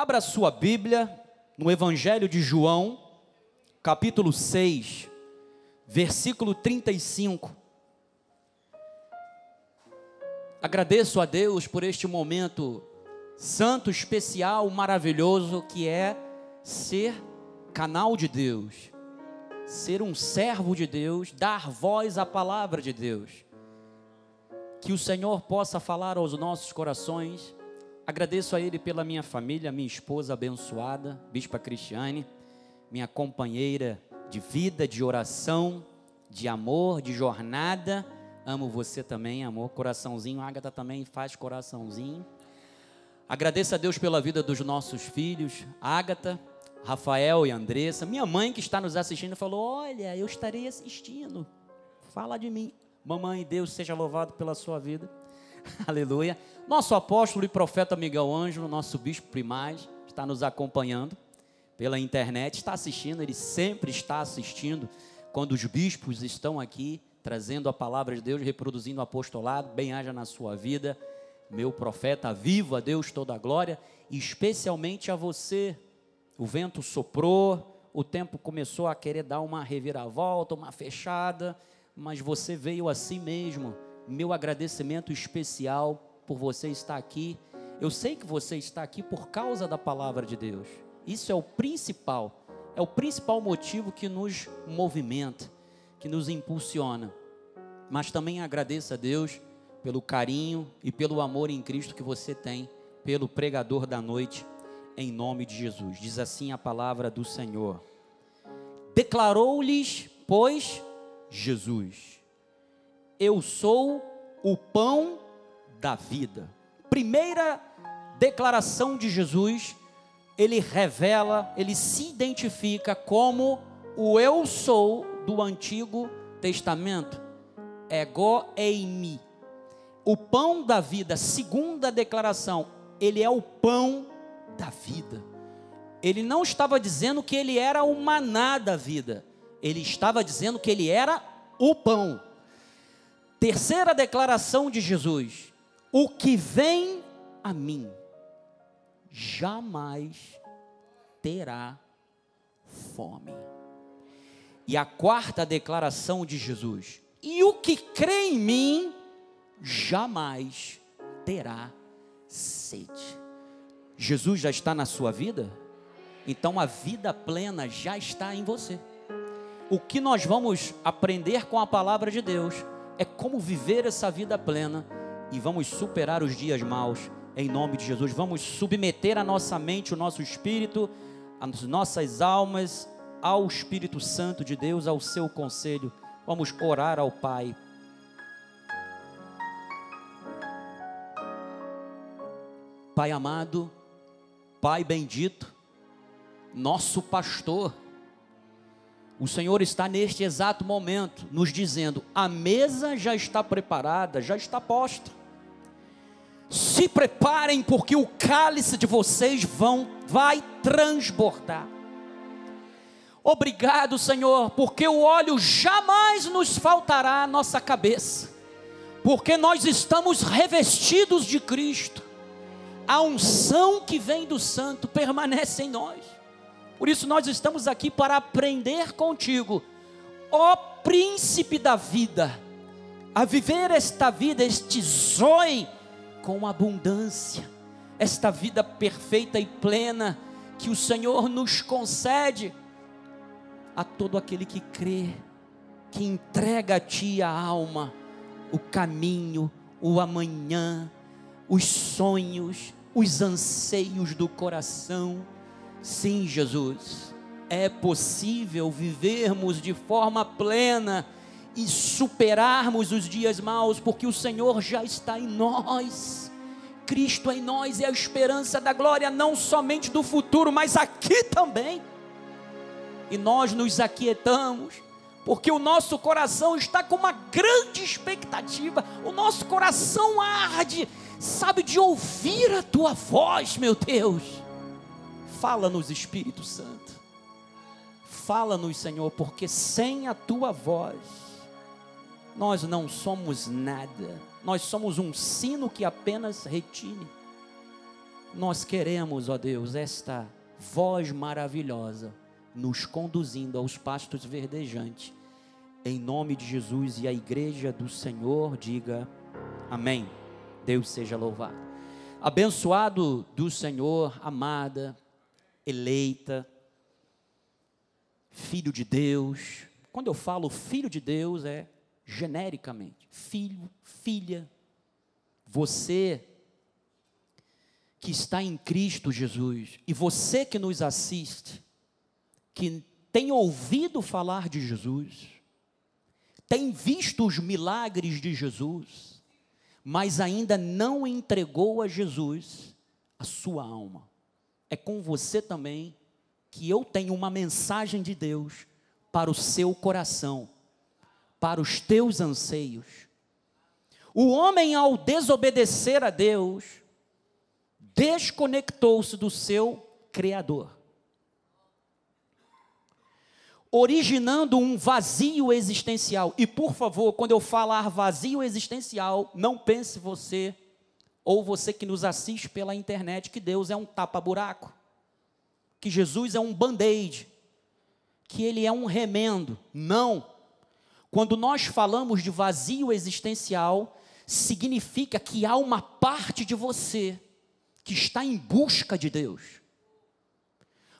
Abra sua Bíblia no Evangelho de João, capítulo 6, versículo 35. Agradeço a Deus por este momento santo, especial, maravilhoso que é ser canal de Deus, ser um servo de Deus, dar voz à palavra de Deus. Que o Senhor possa falar aos nossos corações. Agradeço a Ele pela minha família, minha esposa abençoada, Bispa Cristiane, minha companheira de vida, de oração, de amor, de jornada Amo você também, amor. Coraçãozinho. Agatha também faz coraçãozinho. Agradeço a Deus pela vida dos nossos filhos, Agatha, Rafael e Andressa. Minha mãe que está nos assistindo falou: Olha, eu estarei assistindo. Fala de mim. Mamãe, Deus seja louvado pela sua vida. Aleluia. Nosso apóstolo e profeta Miguel Ângelo, nosso bispo primaz, está nos acompanhando pela internet, está assistindo, ele sempre está assistindo quando os bispos estão aqui trazendo a palavra de Deus, reproduzindo o apostolado. Bem haja na sua vida, meu profeta, vivo a Deus toda a glória, especialmente a você. O vento soprou, o tempo começou a querer dar uma reviravolta, uma fechada, mas você veio assim mesmo. Meu agradecimento especial por você estar aqui. Eu sei que você está aqui por causa da palavra de Deus. Isso é o principal, é o principal motivo que nos movimenta que nos impulsiona. Mas também agradeça a Deus pelo carinho e pelo amor em Cristo que você tem pelo pregador da noite, em nome de Jesus. Diz assim a palavra do Senhor. Declarou-lhes, pois, Jesus: Eu sou o pão da vida. Primeira declaração de Jesus, ele revela, ele se identifica como o eu sou do Antigo Testamento. Ego eimi. O pão da vida, segunda declaração, ele é o pão da vida. Ele não estava dizendo que ele era o maná da vida. Ele estava dizendo que ele era o pão. Terceira declaração de Jesus: O que vem a mim jamais terá fome. E a quarta declaração de Jesus: E o que crê em mim jamais terá sede. Jesus já está na sua vida? Então a vida plena já está em você. O que nós vamos aprender com a palavra de Deus é como viver essa vida plena e vamos superar os dias maus em nome de Jesus. Vamos submeter a nossa mente, o nosso espírito, as nossas almas ao Espírito Santo de Deus, ao seu conselho. Vamos orar ao Pai. Pai amado, Pai bendito, nosso pastor, o Senhor está neste exato momento nos dizendo: a mesa já está preparada, já está posta. Se preparem, porque o cálice de vocês vão, vai transbordar. Obrigado, Senhor, porque o óleo jamais nos faltará à nossa cabeça, porque nós estamos revestidos de Cristo. A unção que vem do Santo permanece em nós. Por isso nós estamos aqui para aprender contigo, ó príncipe da vida, a viver esta vida, este zoe com abundância, esta vida perfeita e plena que o Senhor nos concede a todo aquele que crê, que entrega a Ti a alma, o caminho, o amanhã, os sonhos, os anseios do coração. Sim, Jesus, é possível vivermos de forma plena e superarmos os dias maus, porque o Senhor já está em nós. Cristo em nós é a esperança da glória, não somente do futuro, mas aqui também e nós nos aquietamos, porque o nosso coração está com uma grande expectativa, o nosso coração arde, sabe, de ouvir a tua voz, meu Deus. Fala-nos, Espírito Santo, fala-nos, Senhor, porque sem a tua voz, nós não somos nada, nós somos um sino que apenas retine. nós queremos, ó Deus, esta voz maravilhosa nos conduzindo aos pastos verdejantes. Em nome de Jesus e a igreja do Senhor diga amém. Deus seja louvado. Abençoado do Senhor, amada, eleita, filho de Deus. Quando eu falo filho de Deus, é genericamente: filho, filha. Você que está em Cristo Jesus, e você que nos assiste, que tem ouvido falar de Jesus, tem visto os milagres de Jesus, mas ainda não entregou a Jesus a sua alma. É com você também que eu tenho uma mensagem de Deus para o seu coração, para os teus anseios. O homem, ao desobedecer a Deus, desconectou-se do seu Criador, originando um vazio existencial. E por favor, quando eu falar vazio existencial, não pense você, ou você que nos assiste pela internet, que Deus é um tapa-buraco, que Jesus é um band-aid, que Ele é um remendo. Não. Quando nós falamos de vazio existencial, significa que há uma parte de você que está em busca de Deus.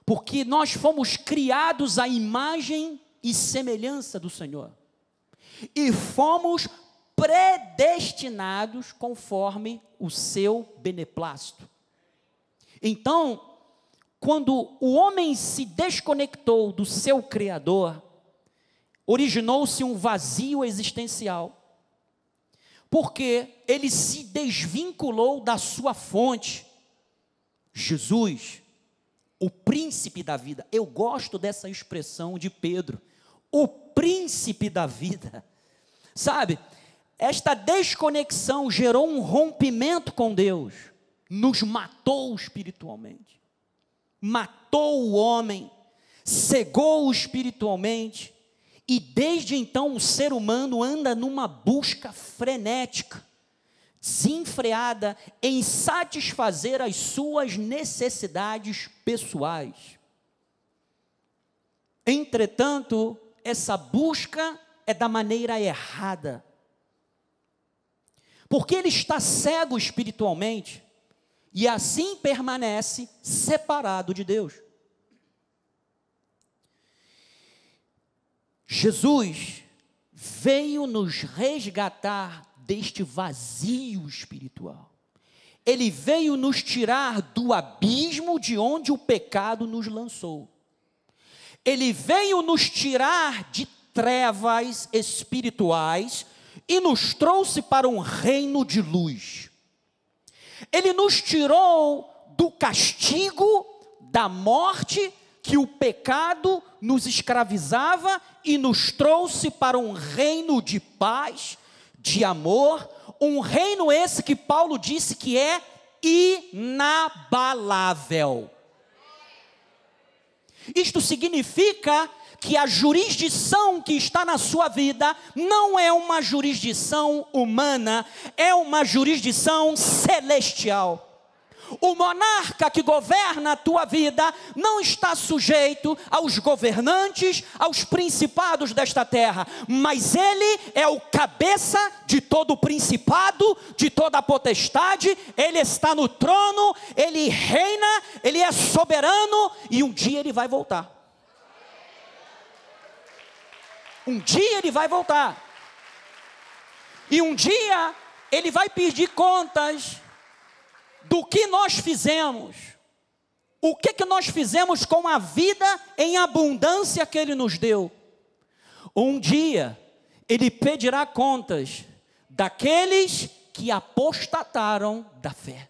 Porque nós fomos criados à imagem e semelhança do Senhor. E fomos predestinados conforme o seu beneplácito. Então, quando o homem se desconectou do seu Criador, originou-se um vazio existencial, porque ele se desvinculou da sua fonte, Jesus, o príncipe da vida. Eu gosto dessa expressão de Pedro, o príncipe da vida. Sabe, esta desconexão gerou um rompimento com Deus, nos matou espiritualmente, matou o homem, cegou-o espiritualmente, e desde então o ser humano anda numa busca frenética desenfreada em satisfazer as suas necessidades pessoais. Entretanto, essa busca é da maneira errada. Porque ele está cego espiritualmente e assim permanece separado de Deus. Jesus veio nos resgatar deste vazio espiritual. Ele veio nos tirar do abismo de onde o pecado nos lançou. Ele veio nos tirar de trevas espirituais e nos trouxe para um reino de luz. Ele nos tirou do castigo, da morte que o pecado nos escravizava e nos trouxe para um reino de paz, de amor, um reino esse que Paulo disse que é inabalável. Isto significa que a jurisdição que está na sua vida não é uma jurisdição humana, é uma jurisdição celestial. O monarca que governa a tua vida não está sujeito aos governantes, aos principados desta terra, mas ele é o cabeça de todo o principado, de toda a potestade, ele está no trono, ele reina, ele é soberano e um dia ele vai voltar. Um dia ele vai voltar. E um dia ele vai pedir contas do que nós fizemos, o que, que nós fizemos com a vida em abundância que Ele nos deu. Um dia, Ele pedirá contas daqueles que apostataram da fé,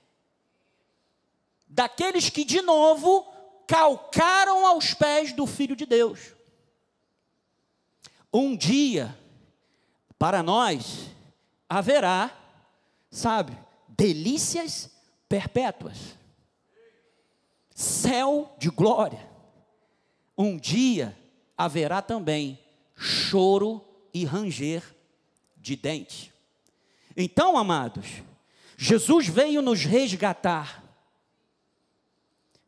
daqueles que de novo calcaram aos pés do Filho de Deus. Um dia, para nós, haverá, sabe, delícias perpétuas. Céu de glória. Um dia haverá também choro e ranger de dente. Então, amados, Jesus veio nos resgatar.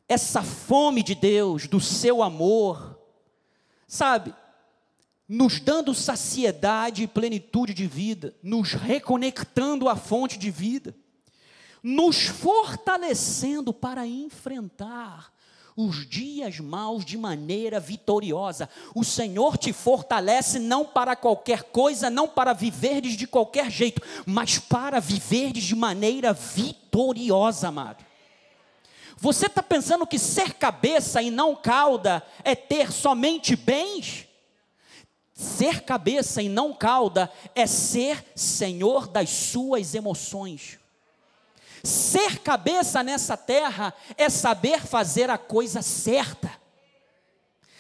essa fome de Deus, do seu amor, sabe, nos dando saciedade e plenitude de vida, nos reconectando à fonte de vida, nos fortalecendo para enfrentar os dias maus de maneira vitoriosa. O Senhor te fortalece não para qualquer coisa, não para viverdes de qualquer jeito, mas para viverdes de maneira vitoriosa, amado. Você está pensando que ser cabeça e não cauda é ter somente bens? Ser cabeça e não cauda é ser senhor das suas emoções. Ser cabeça nessa terra é saber fazer a coisa certa.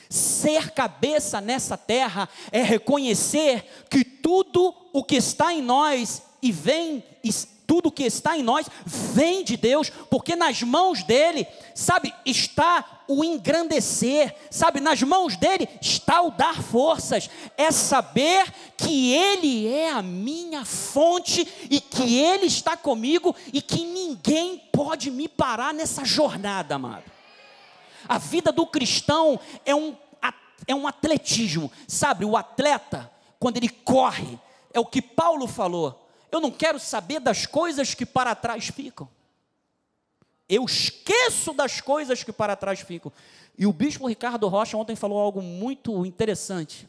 Ser cabeça nessa terra é reconhecer que tudo o que está em nós e vem tudo que está em nós vem de Deus, porque nas mãos dele, sabe, está o engrandecer, sabe, nas mãos dele está o dar forças, é saber que ele é a minha fonte e que ele está comigo e que ninguém pode me parar nessa jornada, amado. A vida do cristão é um, é um atletismo, sabe, o atleta, quando ele corre, é o que Paulo falou, eu não quero saber das coisas que para trás ficam. Eu esqueço das coisas que para trás ficam. E o bispo Ricardo Rocha ontem falou algo muito interessante.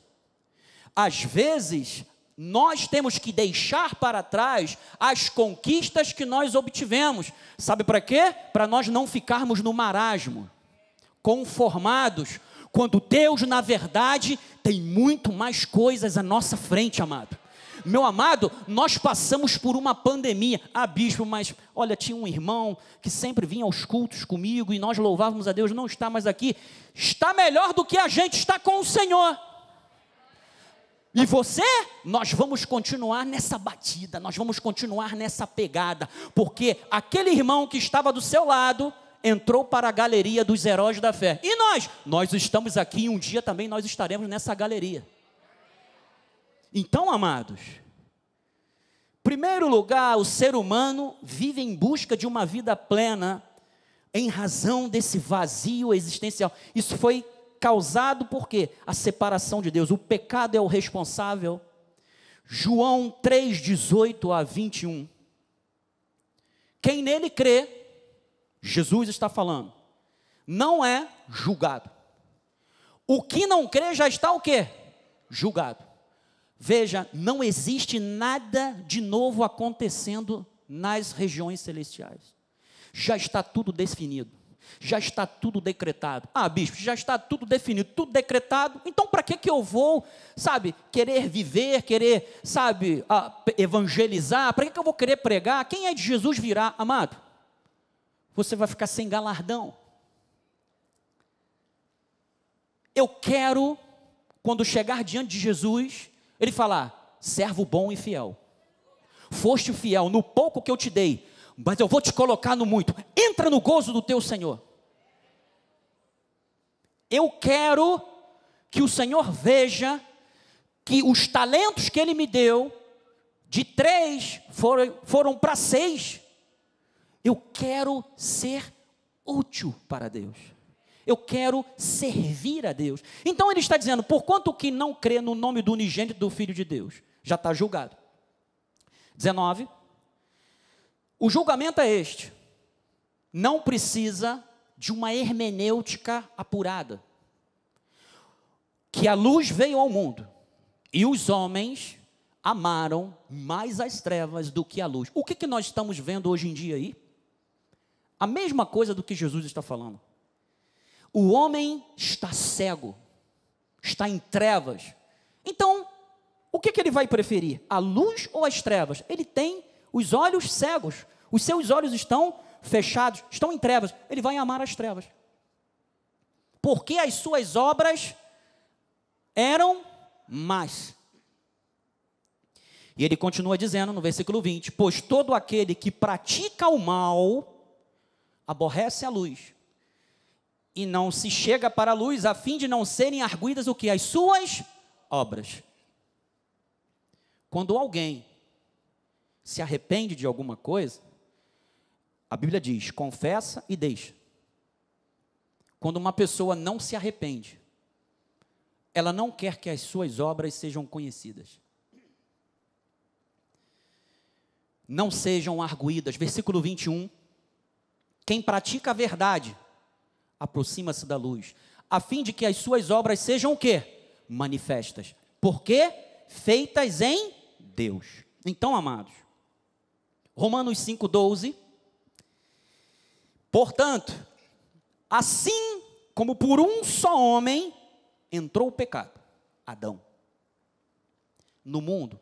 Às vezes, nós temos que deixar para trás as conquistas que nós obtivemos. Sabe para quê? Para nós não ficarmos no marasmo, conformados, quando Deus, na verdade, tem muito mais coisas à nossa frente, amado. Meu amado, nós passamos por uma pandemia. Ah, bispo, mas olha, tinha um irmão que sempre vinha aos cultos comigo e nós louvávamos a Deus, não está mais aqui. Está melhor do que a gente está com o Senhor. E você, nós vamos continuar nessa batida, nós vamos continuar nessa pegada, porque aquele irmão que estava do seu lado entrou para a galeria dos heróis da fé. E nós? Nós estamos aqui e um dia também nós estaremos nessa galeria. Então, amados, primeiro lugar, o ser humano vive em busca de uma vida plena em razão desse vazio existencial. Isso foi causado por quê? A separação de Deus. O pecado é o responsável. João 3, 18 a 21. Quem nele crê, Jesus está falando, não é julgado. O que não crê já está o quê? Julgado. Veja, não existe nada de novo acontecendo nas regiões celestiais. Já está tudo definido. Já está tudo decretado. Ah, bispo, já está tudo definido, tudo decretado. Então, para que que eu vou, sabe, querer viver, querer, sabe, evangelizar? Para que que eu vou querer pregar? Quem é de Jesus virá, amado? Você vai ficar sem galardão. Eu quero, quando chegar diante de Jesus, ele fala: servo bom e fiel. Foste fiel no pouco que eu te dei, mas eu vou te colocar no muito. Entra no gozo do teu Senhor. Eu quero que o Senhor veja que os talentos que Ele me deu, de três foram, foram para seis. Eu quero ser útil para Deus. Eu quero servir a Deus. Então ele está dizendo: por quanto que não crê no nome do unigênito do Filho de Deus, já está julgado. 19. O julgamento é este: não precisa de uma hermenêutica apurada. Que a luz veio ao mundo e os homens amaram mais as trevas do que a luz. O que, que nós estamos vendo hoje em dia aí? A mesma coisa do que Jesus está falando. O homem está cego, está em trevas. Então, o que, que ele vai preferir? A luz ou as trevas? Ele tem os olhos cegos, os seus olhos estão fechados, estão em trevas. Ele vai amar as trevas. Porque as suas obras eram más. E ele continua dizendo no versículo 20: Pois todo aquele que pratica o mal aborrece a luz e não se chega para a luz, a fim de não serem arguidas o que? As suas obras. Quando alguém se arrepende de alguma coisa, a Bíblia diz: confessa e deixa. quando uma pessoa não se arrepende, ela não quer que as suas obras sejam conhecidas. Não sejam arguídas. Versículo 21. Quem pratica a verdade aproxima-se da luz, a fim de que as suas obras sejam o quê? Manifestas. Por quê? Feitas em Deus. Então, amados, Romanos 5,12. Portanto, assim como por um só homem entrou o pecado, Adão, no mundo,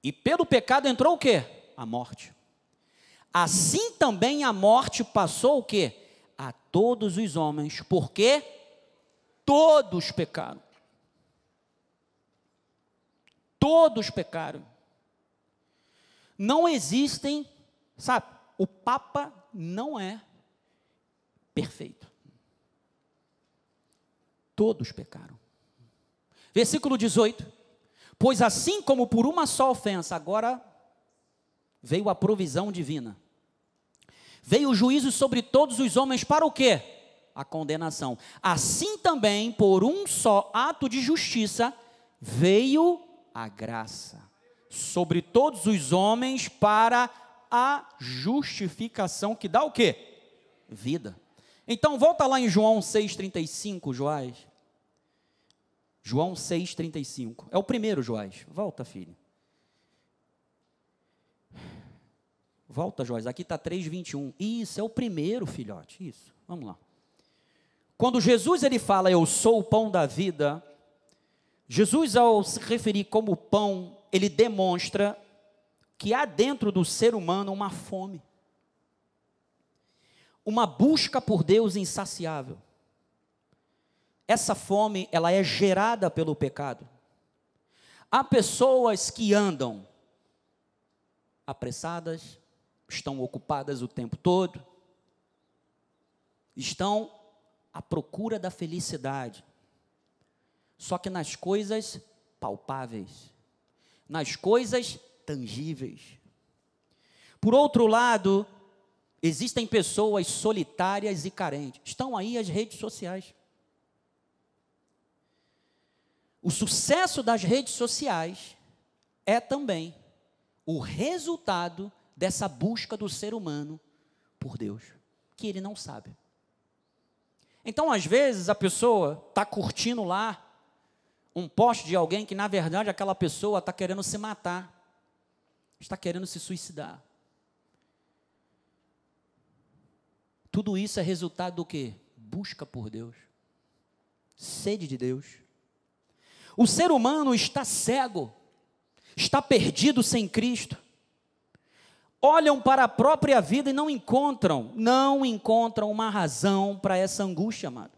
e pelo pecado entrou o quê? A morte. Assim também a morte passou o quê? A todos os homens, porque todos pecaram. Todos pecaram. Não existem, sabe, o Papa não é perfeito. Todos pecaram. Versículo 18. Pois assim como por uma só ofensa, agora veio a provisão divina. Veio o juízo sobre todos os homens para o quê? A condenação. Assim também, por um só ato de justiça, veio a graça sobre todos os homens para a justificação que dá o quê? Vida. Então volta lá em João 6:35, Joás. João 6:35. É o primeiro, Joás. Volta, filho. Volta, Joás. Aqui está 3:21. Isso é o primeiro, filhote. Isso. Vamos lá. Quando Jesus ele fala, eu sou o pão da vida, Jesus ao se referir como pão ele demonstra que há dentro do ser humano uma fome, uma busca por Deus insaciável. Essa fome, ela é gerada pelo pecado. Há pessoas que andam apressadas, estão ocupadas o tempo todo, estão à procura da felicidade, só que nas coisas palpáveis nas coisas tangíveis. Por outro lado, existem pessoas solitárias e carentes. Estão aí as redes sociais. O sucesso das redes sociais é também o resultado dessa busca do ser humano por Deus, que ele não sabe. Então, às vezes, a pessoa está curtindo lá um poste de alguém que, na verdade, aquela pessoa está querendo se matar, está querendo se suicidar. Tudo isso é resultado do que? Busca por Deus, sede de Deus. O ser humano está cego, está perdido sem Cristo. Olham para a própria vida e não encontram, não encontram uma razão para essa angústia, amado.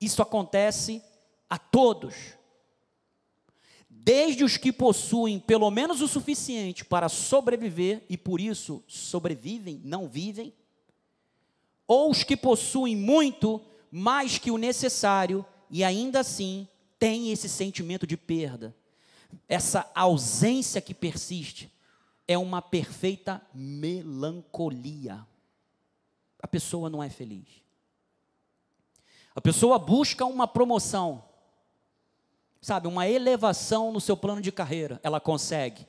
Isso acontece a todos, desde os que possuem pelo menos o suficiente para sobreviver e por isso sobrevivem, não vivem, ou os que possuem muito mais que o necessário e ainda assim têm esse sentimento de perda. Essa ausência que persiste é uma perfeita melancolia. A pessoa não é feliz. A pessoa busca uma promoção, sabe, uma elevação no seu plano de carreira, ela consegue.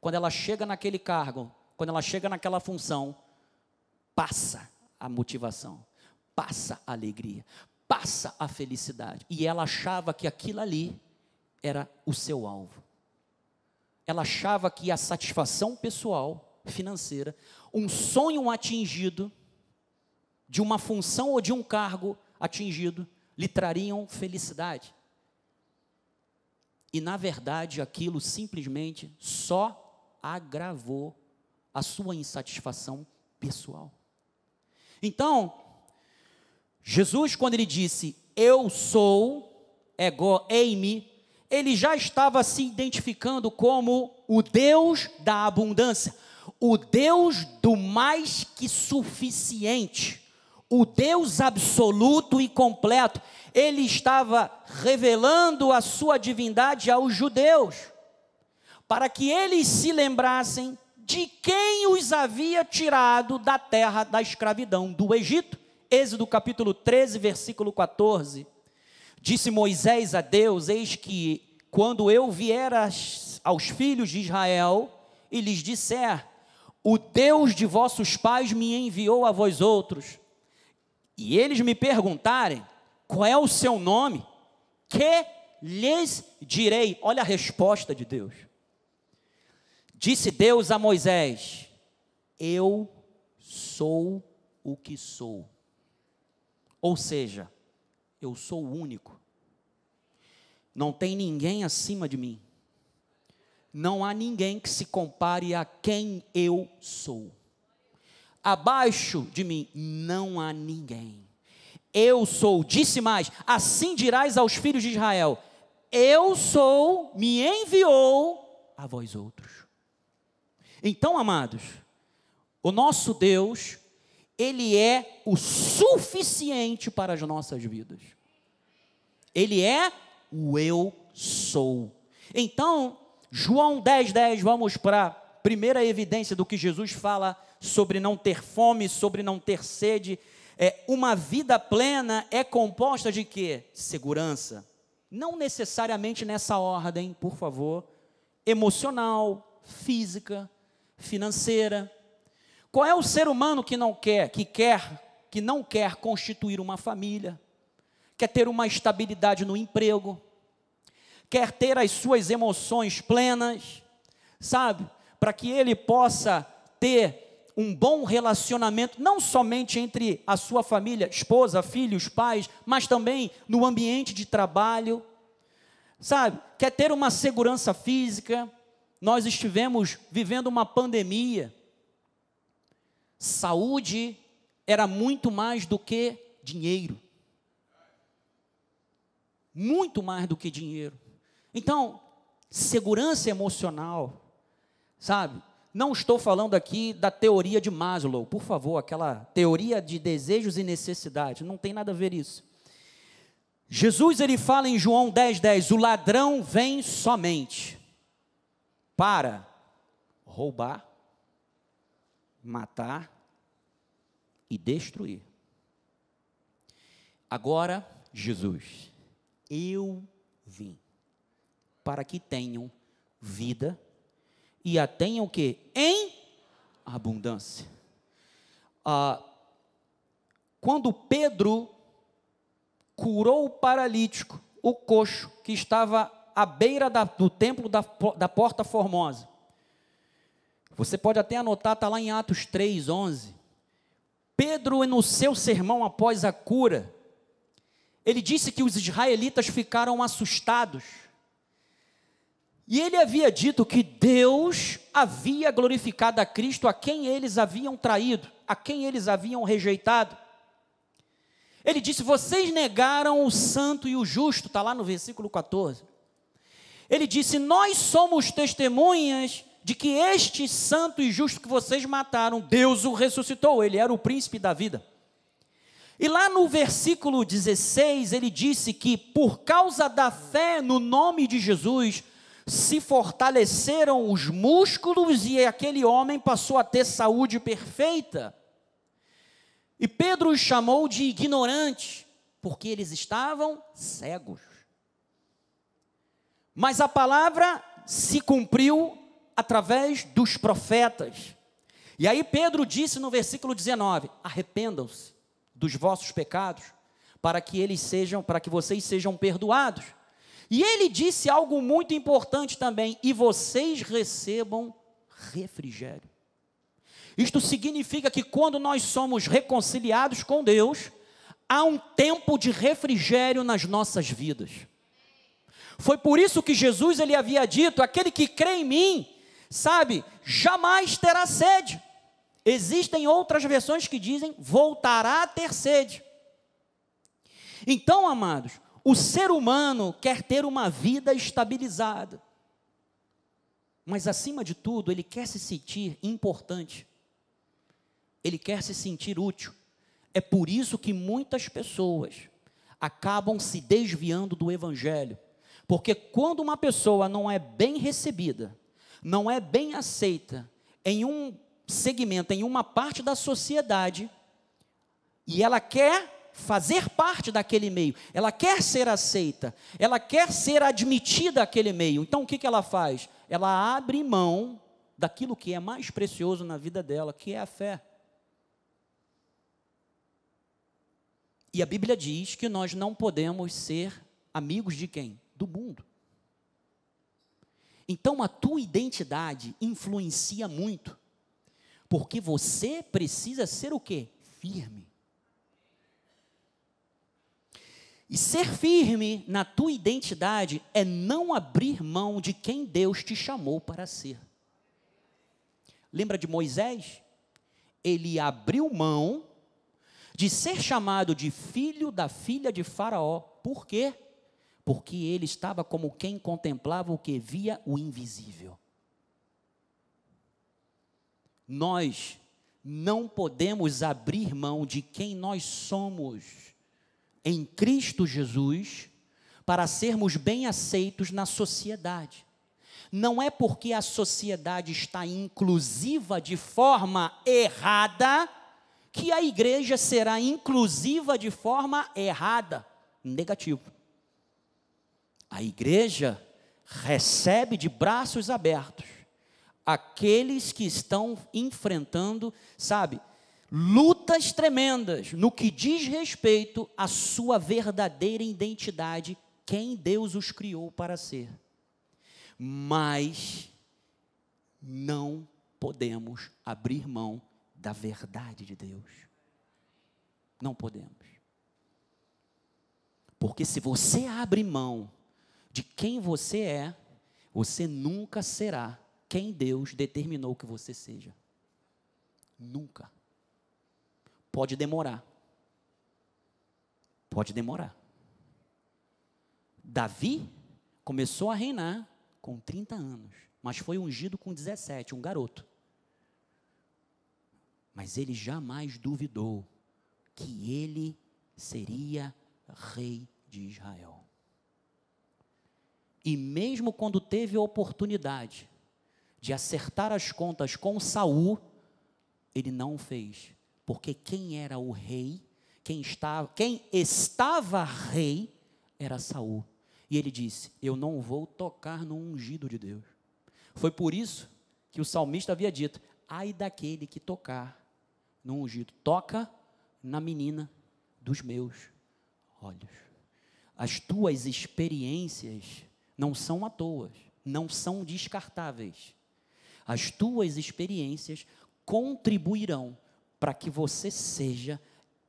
Quando ela chega naquele cargo, quando ela chega naquela função, passa a motivação, passa a alegria, passa a felicidade. E ela achava que aquilo ali era o seu alvo. Ela achava que a satisfação pessoal, financeira, um sonho atingido, de uma função ou de um cargo atingido, lhe trariam felicidade. E na verdade aquilo simplesmente só agravou a sua insatisfação pessoal. Então, Jesus, quando ele disse, Eu sou, ego eimi, ele já estava se identificando como o Deus da abundância, o Deus do mais que suficiente o Deus absoluto e completo, ele estava revelando a sua divindade aos judeus, para que eles se lembrassem de quem os havia tirado da terra da escravidão do Egito. Êxodo capítulo 13, versículo 14. Disse Moisés a Deus: Eis que quando eu vier aos filhos de Israel e lhes disser: O Deus de vossos pais me enviou a vós outros, e eles me perguntarem: Qual é o seu nome? Que lhes direi? Olha a resposta de Deus. Disse Deus a Moisés: Eu sou o que sou. Ou seja, eu sou o único. Não tem ninguém acima de mim. Não há ninguém que se compare a quem eu sou. Abaixo de mim não há ninguém. Eu sou, disse mais, assim dirás aos filhos de Israel: Eu sou, me enviou a vós outros. Então, amados, o nosso Deus, Ele é o suficiente para as nossas vidas. Ele é o eu sou. Então, João 10, 10, vamos para a primeira evidência do que Jesus fala sobre não ter fome, sobre não ter sede. É, uma vida plena é composta de quê? Segurança. Não necessariamente nessa ordem, por favor. Emocional, física, financeira. Qual é o ser humano que não quer, que quer, que não quer constituir uma família? Quer ter uma estabilidade no emprego? Quer ter as suas emoções plenas? Sabe? Para que ele possa ter um bom relacionamento, não somente entre a sua família, esposa, filhos, pais, mas também no ambiente de trabalho. Sabe? Quer ter uma segurança física, nós estivemos vivendo uma pandemia. Saúde era muito mais do que dinheiro. Muito mais do que dinheiro. Então, segurança emocional, sabe? Não estou falando aqui da teoria de Maslow, por favor, aquela teoria de desejos e necessidades, não tem nada a ver isso. Jesus ele fala em João 10:10, 10, o ladrão vem somente para roubar, matar e destruir. Agora, Jesus, eu vim para que tenham vida e a tenham que? Em abundância. Ah, quando Pedro curou o paralítico, o coxo, que estava à beira da, do templo da, da Porta Formosa. Você pode até anotar, está lá em Atos 3, 11. Pedro, no seu sermão após a cura, ele disse que os israelitas ficaram assustados. E ele havia dito que Deus havia glorificado a Cristo a quem eles haviam traído, a quem eles haviam rejeitado. Ele disse: Vocês negaram o santo e o justo, está lá no versículo 14. Ele disse: Nós somos testemunhas de que este santo e justo que vocês mataram, Deus o ressuscitou, ele era o príncipe da vida. E lá no versículo 16, ele disse que por causa da fé no nome de Jesus, se fortaleceram os músculos e aquele homem passou a ter saúde perfeita. E Pedro os chamou de ignorantes, porque eles estavam cegos. Mas a palavra se cumpriu através dos profetas. E aí Pedro disse no versículo 19: Arrependam-se dos vossos pecados, para que eles sejam, para que vocês sejam perdoados. E ele disse algo muito importante também: e vocês recebam refrigério. Isto significa que quando nós somos reconciliados com Deus, há um tempo de refrigério nas nossas vidas. Foi por isso que Jesus ele havia dito: aquele que crê em mim, sabe, jamais terá sede. Existem outras versões que dizem voltará a ter sede. Então, amados, o ser humano quer ter uma vida estabilizada. Mas acima de tudo, ele quer se sentir importante. Ele quer se sentir útil. É por isso que muitas pessoas acabam se desviando do evangelho porque quando uma pessoa não é bem recebida, não é bem aceita em um segmento, em uma parte da sociedade, E ela quer fazer parte daquele meio, ela quer ser aceita, ela quer ser admitida àquele meio. Então o que, que ela faz? Ela abre mão daquilo que é mais precioso na vida dela, que é a fé. E a Bíblia diz que nós não podemos ser amigos de quem? Do mundo. Então a tua identidade influencia muito. Porque você precisa ser o quê? Firme. E ser firme na tua identidade é não abrir mão de quem Deus te chamou para ser. Lembra de Moisés? Ele abriu mão de ser chamado de filho da filha de Faraó. Por quê? Porque ele estava como quem contemplava o que via o invisível. Nós não podemos abrir mão de quem nós somos em Cristo Jesus para sermos bem aceitos na sociedade não é porque a sociedade está inclusiva de forma errada que a igreja será inclusiva de forma errada, negativo. A igreja recebe de braços abertos aqueles que estão enfrentando, sabe, lutas tremendas no que diz respeito à sua verdadeira identidade, quem Deus os criou para ser mas não podemos abrir mão da verdade de Deus. Não podemos. Porque se você abre mão de quem você é, você nunca será quem Deus determinou que você seja. Nunca. Pode demorar. Pode demorar. Davi começou a reinar com 30 anos, mas foi ungido com 17, um garoto. Mas ele jamais duvidou que ele seria rei de Israel. E mesmo quando teve a oportunidade de acertar as contas com Saul, ele não fez, porque quem era o rei, quem estava, quem estava rei era Saul. E ele disse: Eu não vou tocar no ungido de Deus. Foi por isso que o salmista havia dito: Ai daquele que tocar no ungido, toca na menina dos meus olhos. As tuas experiências não são à toa, não são descartáveis. As tuas experiências contribuirão para que você seja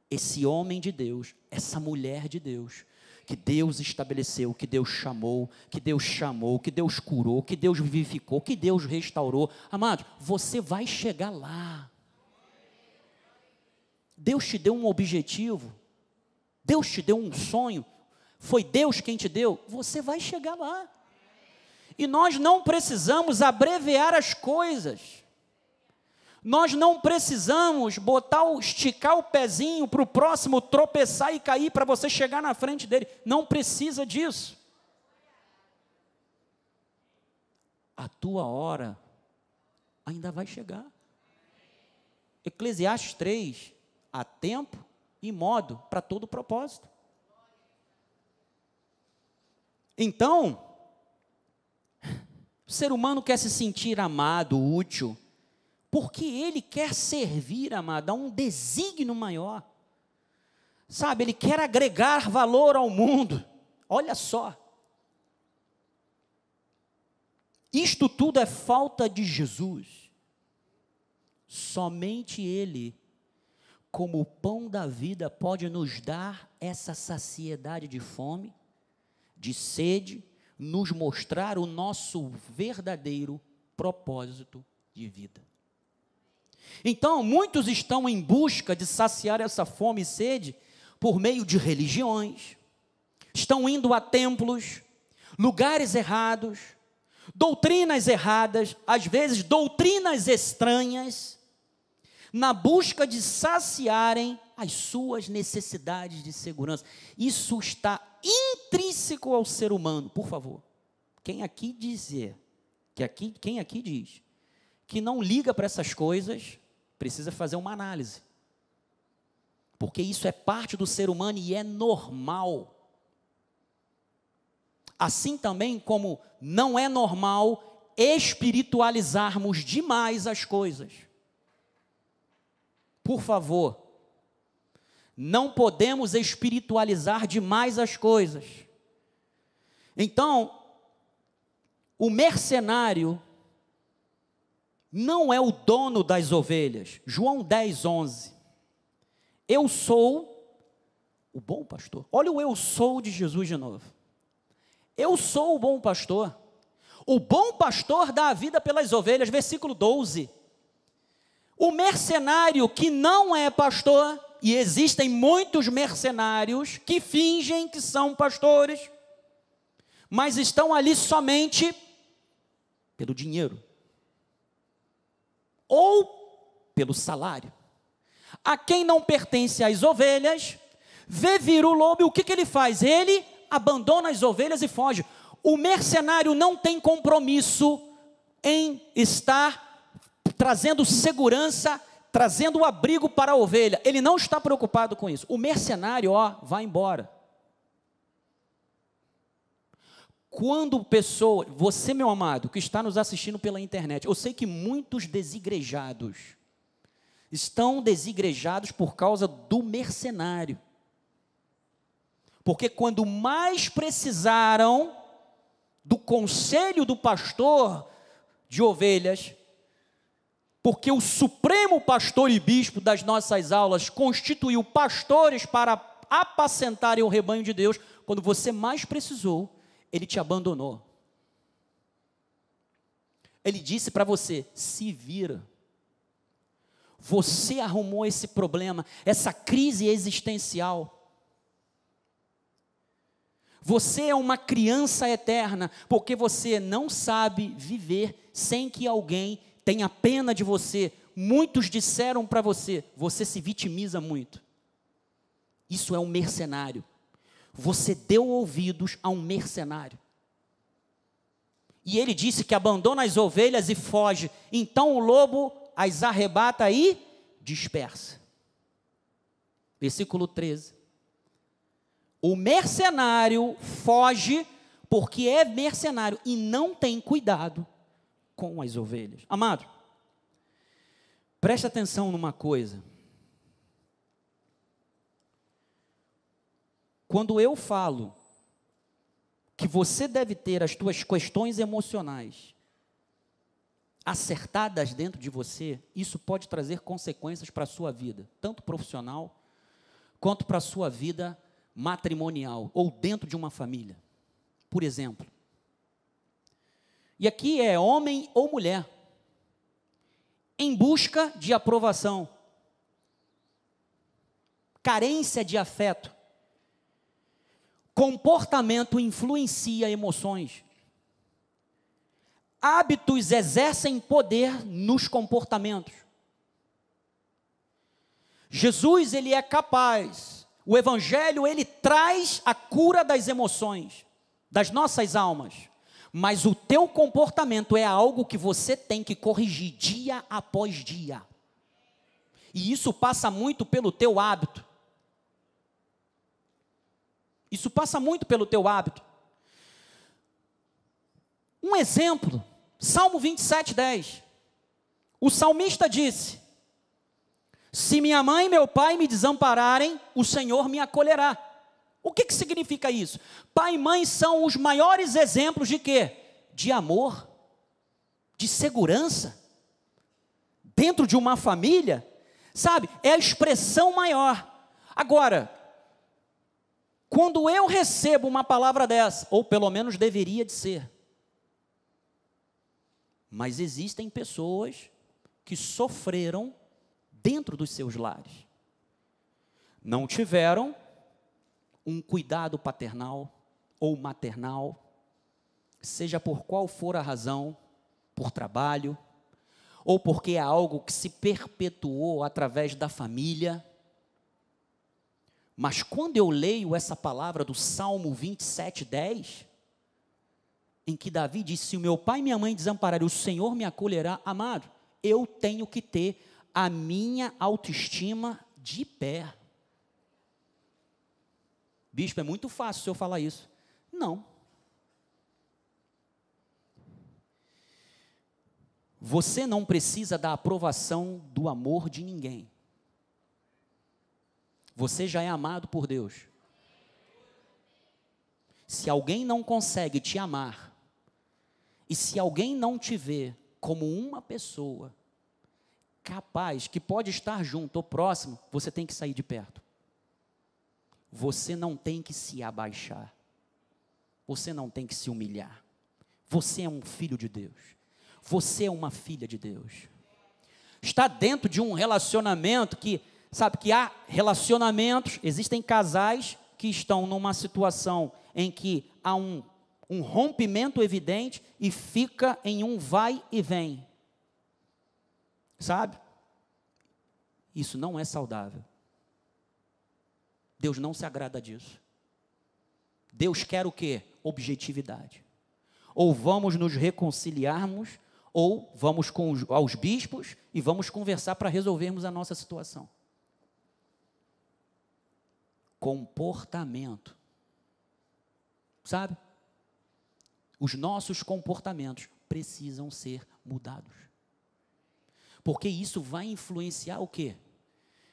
esse homem de Deus, essa mulher de Deus, que Deus estabeleceu, que Deus chamou, que Deus chamou, que Deus curou, que Deus vivificou, que Deus restaurou. Amado, você vai chegar lá. Deus te deu um objetivo, Deus te deu um sonho, foi Deus quem te deu, você vai chegar lá. E nós não precisamos abreviar as coisas. Nós não precisamos botar, esticar o pezinho para o próximo tropeçar e cair para você chegar na frente dele. Não precisa disso. A tua hora ainda vai chegar. Eclesiastes 3, há tempo e modo para todo propósito. Então, o ser humano quer se sentir amado, útil, porque ele quer servir, amado, a um desígnio maior. Sabe, ele quer agregar valor ao mundo. Olha só. Isto tudo é falta de Jesus. Somente Ele, como o pão da vida, pode nos dar essa saciedade de fome, de sede, nos mostrar o nosso verdadeiro propósito de vida. Então, muitos estão em busca de saciar essa fome e sede por meio de religiões, estão indo a templos, lugares errados, doutrinas erradas, às vezes doutrinas estranhas, na busca de saciarem as suas necessidades de segurança. Isso está intrínseco ao ser humano, por favor. Quem aqui dizer, que aqui, quem aqui diz que não liga para essas coisas, precisa fazer uma análise. Porque isso é parte do ser humano e é normal. Assim também como não é normal espiritualizarmos demais as coisas. Por favor, não podemos espiritualizar demais as coisas. Então, o mercenário não é o dono das ovelhas. João 10, 11. Eu sou o bom pastor. Olha o eu sou de Jesus de novo. Eu sou o bom pastor. O bom pastor dá a vida pelas ovelhas, versículo 12. O mercenário que não é pastor, e existem muitos mercenários que fingem que são pastores, mas estão ali somente pelo dinheiro ou pelo salário. A quem não pertence às ovelhas, vê vir o lobo e o que, que ele faz? Ele abandona as ovelhas e foge. O mercenário não tem compromisso em estar trazendo segurança, trazendo o abrigo para a ovelha. Ele não está preocupado com isso. O mercenário, ó, vai embora. Quando pessoa, você meu amado, que está nos assistindo pela internet, eu sei que muitos desigrejados estão desigrejados por causa do mercenário. Porque quando mais precisaram do conselho do pastor de ovelhas, porque o supremo pastor e bispo das nossas aulas constituiu pastores para apacentarem o rebanho de Deus, quando você mais precisou, ele te abandonou. Ele disse para você: se vira. Você arrumou esse problema, essa crise existencial. Você é uma criança eterna, porque você não sabe viver sem que alguém tenha pena de você. Muitos disseram para você: você se vitimiza muito. Isso é um mercenário. Você deu ouvidos a um mercenário. E ele disse que abandona as ovelhas e foge. Então o lobo as arrebata e dispersa. Versículo 13. O mercenário foge porque é mercenário e não tem cuidado com as ovelhas. Amado, preste atenção numa coisa. Quando eu falo que você deve ter as suas questões emocionais acertadas dentro de você, isso pode trazer consequências para a sua vida, tanto profissional quanto para a sua vida matrimonial ou dentro de uma família. Por exemplo, e aqui é homem ou mulher, em busca de aprovação, carência de afeto, Comportamento influencia emoções. Hábitos exercem poder nos comportamentos. Jesus, ele é capaz. O evangelho, ele traz a cura das emoções, das nossas almas. Mas o teu comportamento é algo que você tem que corrigir dia após dia. E isso passa muito pelo teu hábito. Isso passa muito pelo teu hábito. Um exemplo, Salmo 27, 10. O salmista disse: Se minha mãe e meu pai me desampararem, o Senhor me acolherá. O que, que significa isso? Pai e mãe são os maiores exemplos de quê? De amor, de segurança, dentro de uma família, sabe? É a expressão maior. Agora, quando eu recebo uma palavra dessa, ou pelo menos deveria de ser, mas existem pessoas que sofreram dentro dos seus lares. Não tiveram um cuidado paternal ou maternal, seja por qual for a razão, por trabalho, ou porque é algo que se perpetuou através da família, mas quando eu leio essa palavra do Salmo 27, 10, em que Davi disse: Se o meu pai e minha mãe desampararem, o Senhor me acolherá, amado, eu tenho que ter a minha autoestima de pé. Bispo, é muito fácil o senhor falar isso. Não. Você não precisa da aprovação do amor de ninguém. Você já é amado por Deus. Se alguém não consegue te amar, e se alguém não te vê como uma pessoa capaz, que pode estar junto ou próximo, você tem que sair de perto. Você não tem que se abaixar. Você não tem que se humilhar. Você é um filho de Deus. Você é uma filha de Deus. Está dentro de um relacionamento que, sabe, que há relacionamentos, existem casais que estão numa situação em que há um, um rompimento evidente e fica em um vai e vem. Sabe? Isso não é saudável. Deus não se agrada disso. Deus quer o quê? Objetividade. Ou vamos nos reconciliarmos, ou vamos com os, aos bispos e vamos conversar para resolvermos a nossa situação. Comportamento. Sabe? Os nossos comportamentos precisam ser mudados. Porque isso vai influenciar o quê?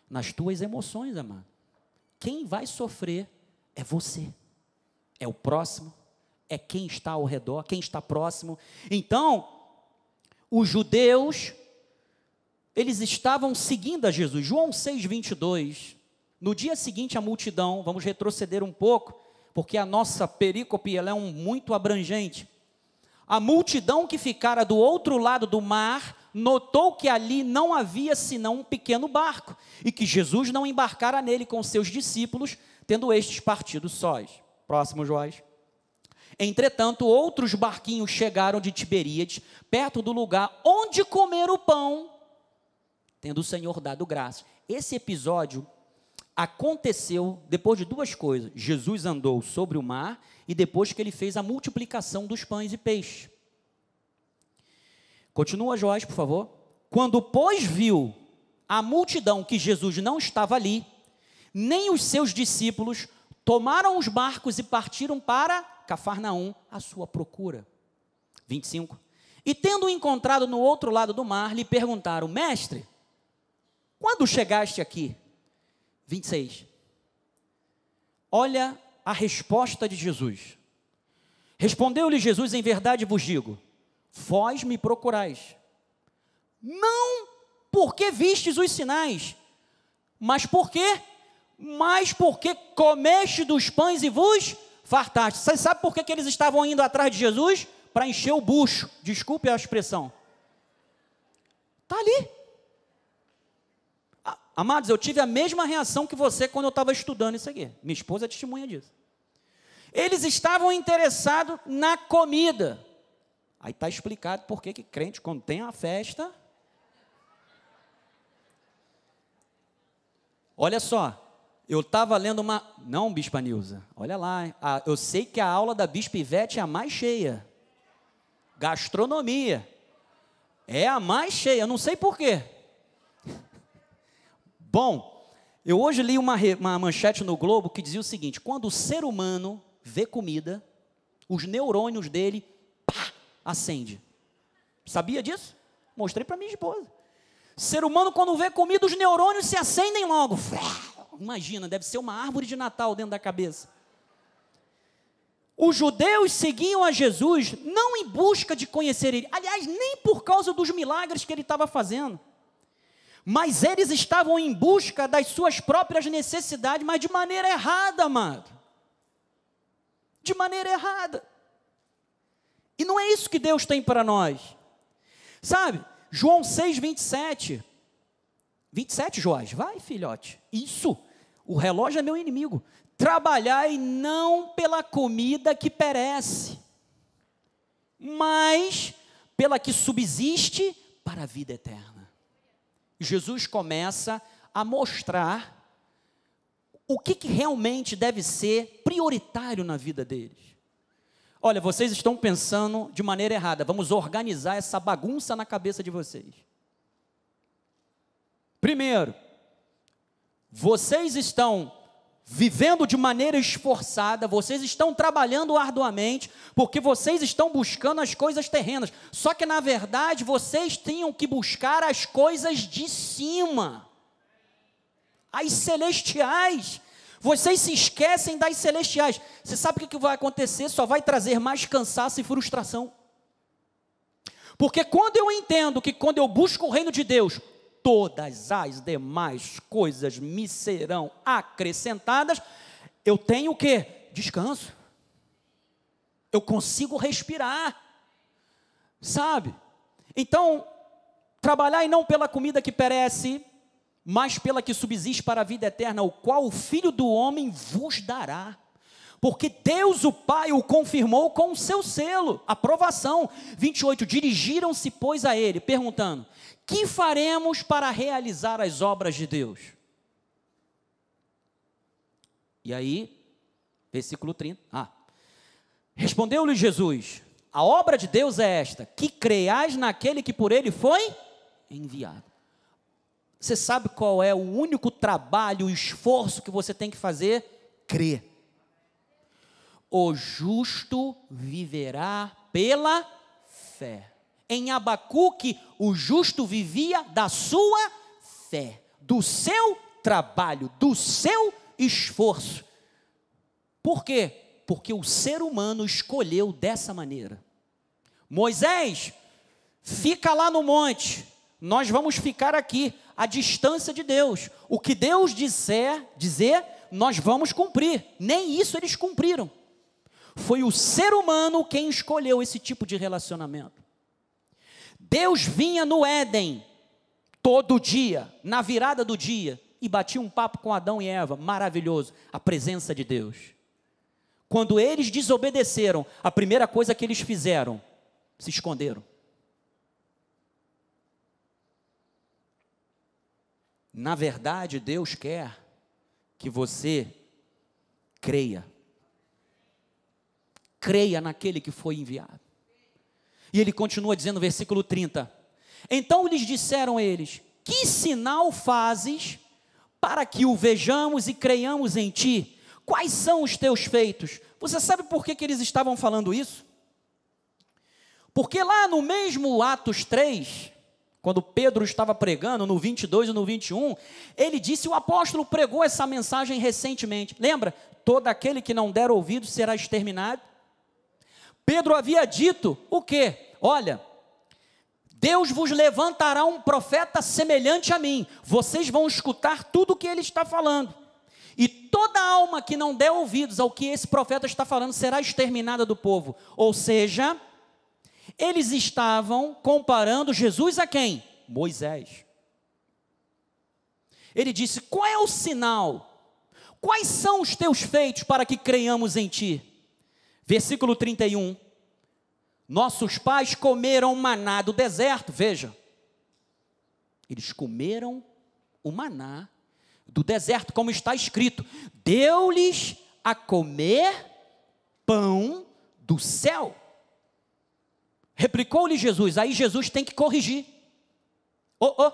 Nas tuas emoções, amado. Quem vai sofrer é você. É o próximo, é quem está ao redor, quem está próximo. Então, os judeus, eles estavam seguindo a Jesus. João 6, 22. No dia seguinte, a multidão, vamos retroceder um pouco, porque a nossa perícope ela é um, muito abrangente. A multidão que ficara do outro lado do mar notou que ali não havia senão um pequeno barco e que Jesus não embarcara nele com seus discípulos, tendo estes partido sós. Próximo, Joás. Entretanto, outros barquinhos chegaram de Tiberíades, perto do lugar onde comer o pão, tendo o Senhor dado graça. Esse episódio aconteceu depois de duas coisas. Jesus andou sobre o mar e depois que ele fez a multiplicação dos pães e peixes. Continua, Joás, por favor. Quando, pois, viu a multidão que Jesus não estava ali, nem os seus discípulos, tomaram os barcos e partiram para Cafarnaum à sua procura. 25. E tendo encontrado no outro lado do mar, lhe perguntaram: Mestre, quando chegaste aqui? 26. Olha a resposta de Jesus. Respondeu-lhe Jesus: Em verdade vos digo, vós me procurais. Não porque vistes os sinais, mas porque mas porque comeste dos pães e vos fartaste. Você sabe por que, que eles estavam indo atrás de Jesus? Para encher o bucho. Desculpe a expressão. Está ali. Amados, eu tive a mesma reação que você quando eu estava estudando isso aqui. Minha esposa é testemunha disso. Eles estavam interessados na comida. Aí está explicado por que crente, quando tem uma festa. Olha só, eu estava lendo uma. Não, Bispa Nilza, olha lá. A, eu sei que a aula da Bispa Ivete é a mais cheia. Gastronomia. É a mais cheia, eu não sei porquê. Bom, eu hoje li uma, uma manchete no Globo que dizia o seguinte: quando o ser humano vê comida, os neurônios dele acende. Sabia disso? Mostrei para minha esposa. Ser humano, quando vê comida, os neurônios se acendem logo. Imagina, deve ser uma árvore de Natal dentro da cabeça. Os judeus seguiam a Jesus não em busca de conhecer ele, aliás, nem por causa dos milagres que ele estava fazendo mas eles estavam em busca das suas próprias necessidades, mas de maneira errada, amado. De maneira errada. E não é isso que Deus tem para nós. Sabe, João 6, 27. 27, Joás, vai, filhote. Isso, o relógio é meu inimigo. Trabalhai não pela comida que perece, mas pela que subsiste para a vida eterna. Jesus começa a mostrar o que, que realmente deve ser prioritário na vida deles. Olha, vocês estão pensando de maneira errada, vamos organizar essa bagunça na cabeça de vocês. Primeiro, vocês estão vivendo de maneira esforçada, vocês estão trabalhando arduamente, porque vocês estão buscando as coisas terrenas. Só que na verdade vocês tinham que buscar as coisas de cima, as celestiais. Vocês se esquecem das celestiais. Você sabe o que vai acontecer? Só vai trazer mais cansaço e frustração. Porque quando eu entendo que quando eu busco o reino de Deus, todas as demais coisas me serão acrescentadas, eu tenho o que? Descanso. Eu consigo respirar. Sabe? Então, trabalhai não pela comida que perece, mas pela que subsiste para a vida eterna, o qual o Filho do homem vos dará. Porque Deus, o Pai, o confirmou com o seu selo, aprovação. 28. Dirigiram-se, pois, a ele, perguntando: que faremos para realizar as obras de Deus? E aí, versículo 30. Ah. Respondeu-lhe Jesus: A obra de Deus é esta: que creias naquele que por ele foi enviado. Você sabe qual é o único trabalho, o esforço que você tem que fazer? Crer. O justo viverá pela fé. Em Abacuque, o justo vivia da sua fé, do seu trabalho, do seu esforço. Por quê? Porque o ser humano escolheu dessa maneira. Moisés, fica lá no monte, nós vamos ficar aqui, à distância de Deus. O que Deus disser, dizer, nós vamos cumprir. Nem isso eles cumpriram. Foi o ser humano quem escolheu esse tipo de relacionamento. Deus vinha no Éden todo dia, na virada do dia, e batia um papo com Adão e Eva, maravilhoso, a presença de Deus. Quando eles desobedeceram, a primeira coisa que eles fizeram, se esconderam. Na verdade, Deus quer que você creia. Creia naquele que foi enviado. E ele continua dizendo no versículo 30. Então lhes disseram eles: Que sinal fazes para que o vejamos e creiamos em ti? Quais são os teus feitos? Você sabe por que, que eles estavam falando isso? Porque lá no mesmo Atos 3, quando Pedro estava pregando, no 22 e no 21, ele disse: o apóstolo pregou essa mensagem recentemente. Lembra? Todo aquele que não der ouvido será exterminado. Pedro havia dito o quê? Olha, Deus vos levantará um profeta semelhante a mim. Vocês vão escutar tudo o que ele está falando. E toda alma que não der ouvidos ao que esse profeta está falando será exterminada do povo. Ou seja, eles estavam comparando Jesus a quem? Moisés. Ele disse: Qual é o sinal? Quais são os teus feitos para que creiamos em ti? Versículo 31. Nossos pais comeram maná do deserto, veja. Eles comeram o maná do deserto, como está escrito: deu-lhes a comer pão do céu. Replicou-lhe Jesus, aí Jesus tem que corrigir. Oh, oh.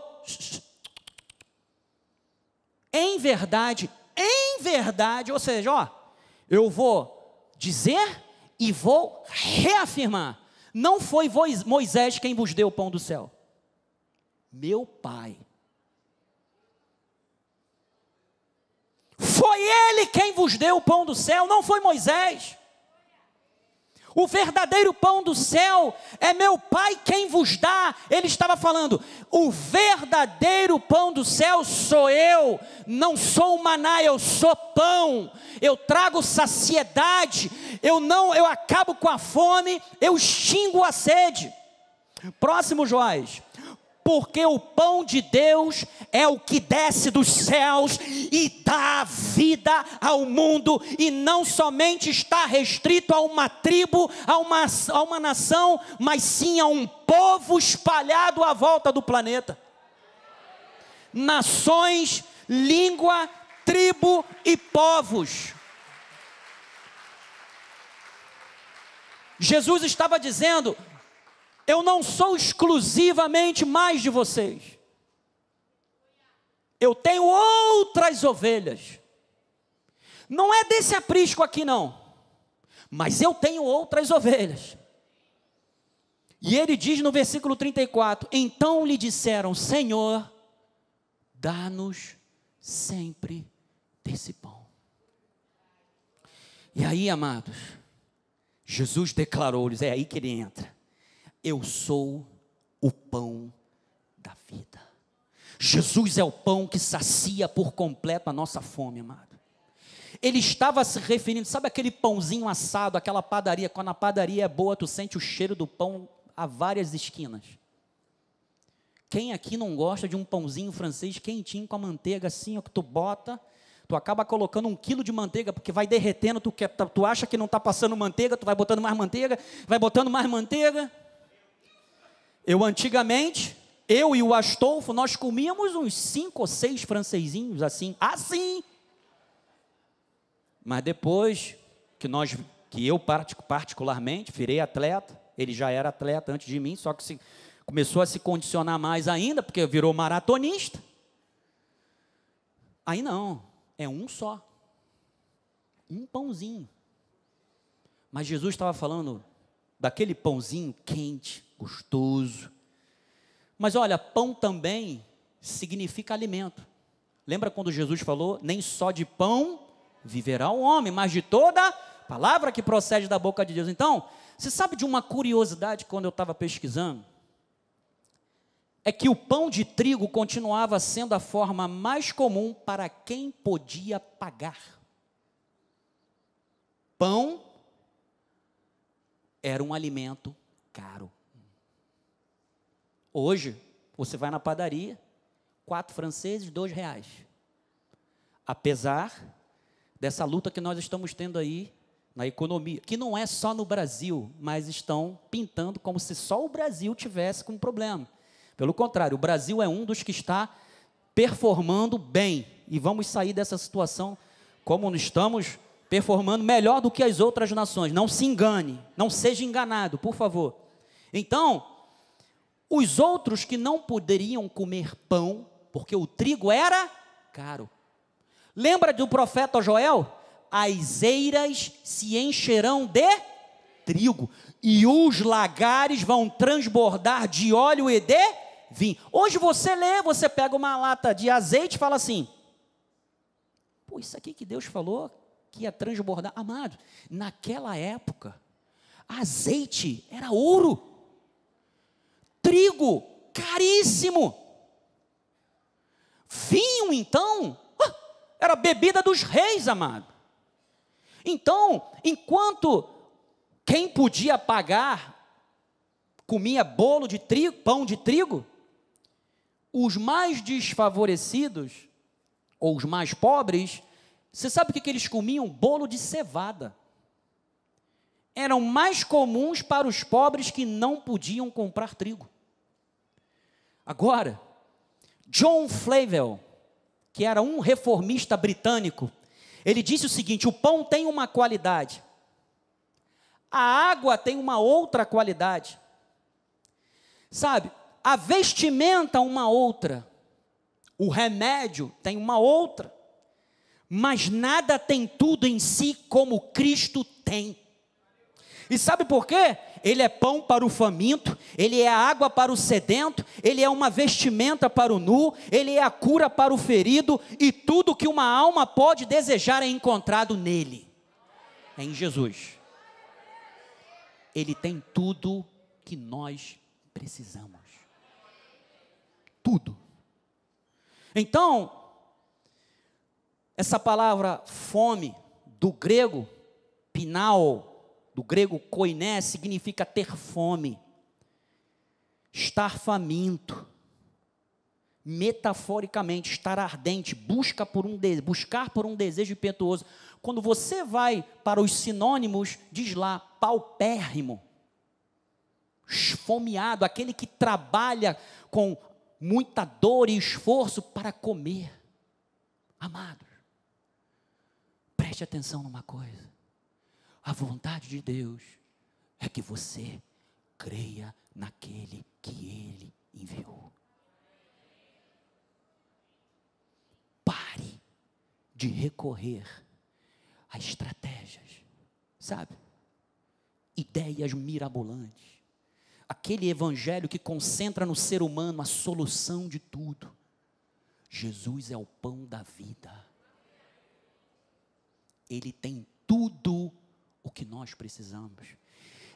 Em verdade, em verdade, ou seja, ó, eu vou dizer e vou reafirmar: não foi Moisés quem vos deu o pão do céu, meu Pai. Foi Ele quem vos deu o pão do céu, não foi Moisés. O verdadeiro pão do céu é meu Pai quem vos dá. Ele estava falando: o verdadeiro pão do céu sou eu, não sou o maná, eu sou pão. Eu trago saciedade, eu não, eu acabo com a fome, eu extingo a sede. Próximo Joás porque o pão de Deus é o que desce dos céus e dá vida ao mundo, e não somente está restrito a uma tribo, a uma, a uma nação, mas sim a um povo espalhado à volta do planeta. Nações, língua, tribo e povos. Jesus estava dizendo: eu não sou exclusivamente mais de vocês. Eu tenho outras ovelhas. Não é desse aprisco aqui, não. Mas eu tenho outras ovelhas. E ele diz no versículo 34: Então lhe disseram, Senhor, dá-nos sempre desse pão. E aí, amados, Jesus declarou-lhes: é aí que ele entra. Eu sou o pão da vida. Jesus é o pão que sacia por completo a nossa fome, amado. Ele estava se referindo, sabe aquele pãozinho assado, aquela padaria, quando a padaria é boa, tu sente o cheiro do pão a várias esquinas. Quem aqui não gosta de um pãozinho francês quentinho com a manteiga assim, ó, que tu bota, tu acaba colocando um quilo de manteiga, porque vai derretendo, tu, quer, tu acha que não está passando manteiga, tu vai botando mais manteiga, vai botando mais manteiga. Eu antigamente, eu e o Astolfo, nós comíamos uns cinco ou seis francesinhos assim, assim. Mas depois que nós, que eu particularmente virei atleta, ele já era atleta antes de mim, só que se, começou a se condicionar mais ainda, porque virou maratonista. Aí não, é um só. Um pãozinho. Mas Jesus estava falando daquele pãozinho quente, gostoso. Mas olha, pão também significa alimento. Lembra quando Jesus falou: nem só de pão viverá o homem, mas de toda palavra que procede da boca de Deus. Então, você sabe de uma curiosidade quando eu estava pesquisando? É que o pão de trigo continuava sendo a forma mais comum para quem podia pagar. Pão era um alimento caro. Hoje, você vai na padaria, quatro franceses, dois reais. Apesar dessa luta que nós estamos tendo aí na economia, que não é só no Brasil, mas estão pintando como se só o Brasil tivesse com problema. Pelo contrário, o Brasil é um dos que está performando bem e vamos sair dessa situação como estamos performando melhor do que as outras nações. Não se engane, não seja enganado, por favor. Então, os outros que não poderiam comer pão, porque o trigo era caro, Lembra do profeta Joel? As eiras se encherão de trigo e os lagares vão transbordar de óleo e de vinho. Hoje você lê, você pega uma lata de azeite e fala assim: Pô, isso aqui que Deus falou que ia transbordar. Amado, naquela época, azeite era ouro, trigo caríssimo, vinho então era bebida dos reis, amado. Então, enquanto quem podia pagar comia bolo de trigo, pão de trigo, os mais desfavorecidos, ou os mais pobres, você sabe o que, que eles comiam? Bolo de cevada. Eram mais comuns para os pobres que não podiam comprar trigo. Agora, John Flavel, que era um reformista britânico, ele disse o seguinte: o pão tem uma qualidade, a água tem uma outra qualidade, sabe? A vestimenta uma outra, o remédio tem uma outra, mas nada tem tudo em si como Cristo tem. E sabe por quê? Ele é pão para o faminto, ele é água para o sedento, ele é uma vestimenta para o nu, ele é a cura para o ferido, e tudo que uma alma pode desejar é encontrado nele. É em Jesus. Ele tem tudo que nós precisamos. Tudo. Então, essa palavra fome, do grego, pinal, do grego koiné, significa ter fome, estar faminto, metaforicamente, estar ardente, busca por um de, buscar por um desejo impetuoso. Quando você vai para os sinônimos, diz lá, paupérrimo, esfomeado, aquele que trabalha com muita dor e esforço para comer. Amados, preste atenção numa coisa. A vontade de Deus é que você creia naquele que Ele enviou. Pare de recorrer a estratégias, sabe? Ideias mirabolantes. Aquele evangelho que concentra no ser humano a solução de tudo. Jesus é o pão da vida. Ele tem tudo o que nós precisamos.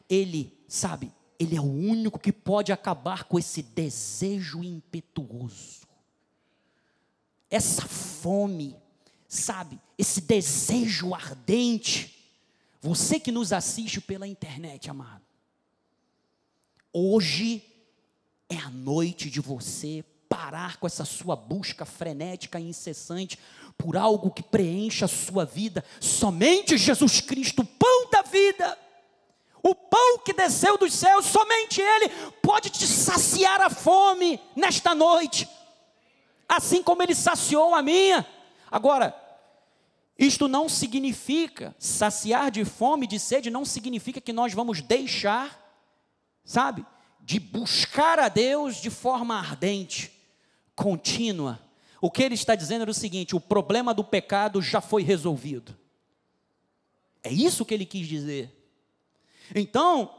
Ele, sabe, ele é o único que pode acabar com esse desejo impetuoso. Essa fome, sabe, esse desejo ardente. Você que nos assiste pela internet, amado. Hoje é a noite de você parar com essa sua busca frenética e incessante por algo que preencha a sua vida. Somente Jesus Cristo, o pão da vida, o pão que desceu dos céus, somente Ele pode te saciar a fome nesta noite, assim como Ele saciou a minha. Agora, isto não significa, saciar de fome, de sede, não significa que nós vamos deixar, sabe, de buscar a Deus de forma ardente contínua. O que ele está dizendo é o seguinte: o problema do pecado já foi resolvido. É isso que ele quis dizer. Então,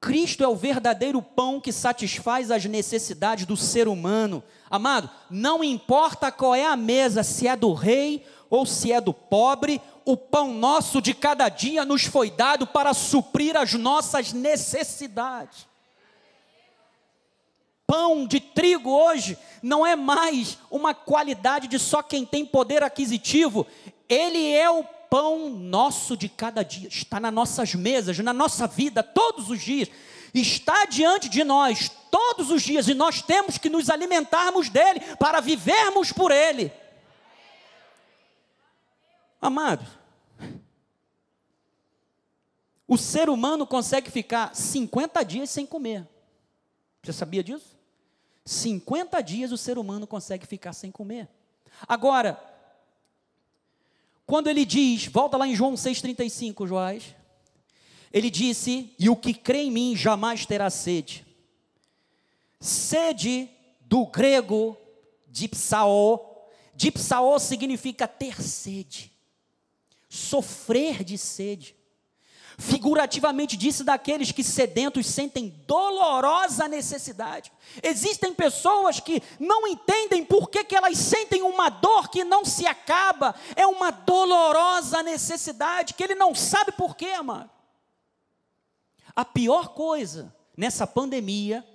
Cristo é o verdadeiro pão que satisfaz as necessidades do ser humano. Amado, não importa qual é a mesa, se é do rei ou se é do pobre, o pão nosso de cada dia nos foi dado para suprir as nossas necessidades pão de trigo hoje não é mais uma qualidade de só quem tem poder aquisitivo, ele é o pão nosso de cada dia, está nas nossas mesas, na nossa vida, todos os dias, está diante de nós todos os dias e nós temos que nos alimentarmos dele para vivermos por ele. Amado, o ser humano consegue ficar 50 dias sem comer. Você sabia disso? 50 dias o ser humano consegue ficar sem comer. Agora, quando ele diz, volta lá em João 6,35, Joás, ele disse: E o que crê em mim jamais terá sede. Sede do grego dipsaó, dipsaó significa ter sede, sofrer de sede figurativamente disse daqueles que sedentos sentem dolorosa necessidade. Existem pessoas que não entendem por que, que elas sentem uma dor que não se acaba, é uma dolorosa necessidade, que ele não sabe por quê, amado. A pior coisa nessa pandemia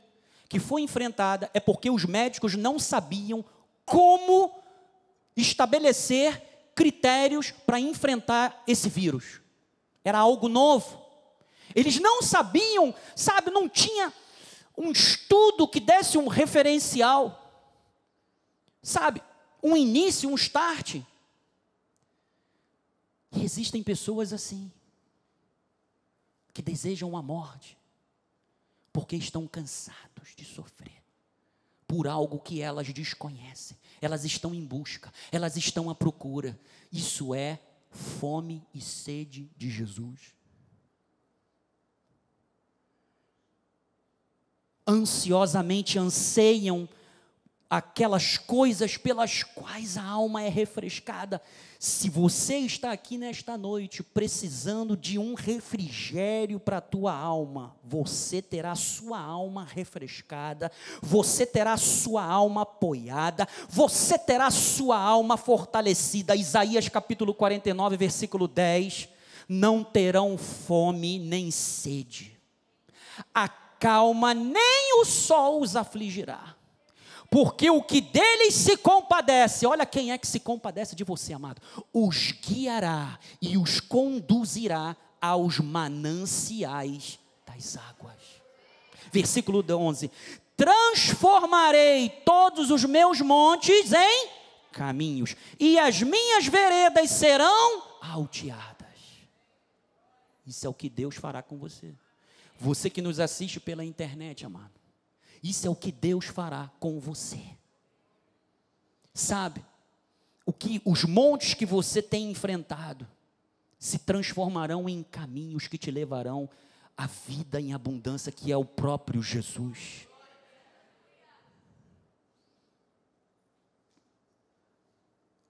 que foi enfrentada é porque os médicos não sabiam como estabelecer critérios para enfrentar esse vírus era algo novo. Eles não sabiam, sabe, não tinha um estudo que desse um referencial, sabe, um início, um start. E existem pessoas assim, que desejam a morte, porque estão cansados de sofrer por algo que elas desconhecem. Elas estão em busca, elas estão à procura. Isso é fome e sede de Jesus. Ansiosamente anseiam aquelas coisas pelas quais a alma é refrescada. Se você está aqui nesta noite precisando de um refrigério para a tua alma, você terá sua alma refrescada, você terá sua alma apoiada, você terá sua alma fortalecida. Isaías capítulo 49, versículo 10: Não terão fome nem sede, a calma nem o sol os afligirá porque o que deles se compadece, olha quem é que se compadece de você, amado, os guiará e os conduzirá aos mananciais das águas. Versículo 11: Transformarei todos os meus montes em caminhos, e as minhas veredas serão alteadas. Isso é o que Deus fará com você. Você que nos assiste pela internet, amado. Isso é o que Deus fará com você. Sabe? O que os montes que você tem enfrentado se transformarão em caminhos que te levarão à vida em abundância que é o próprio Jesus.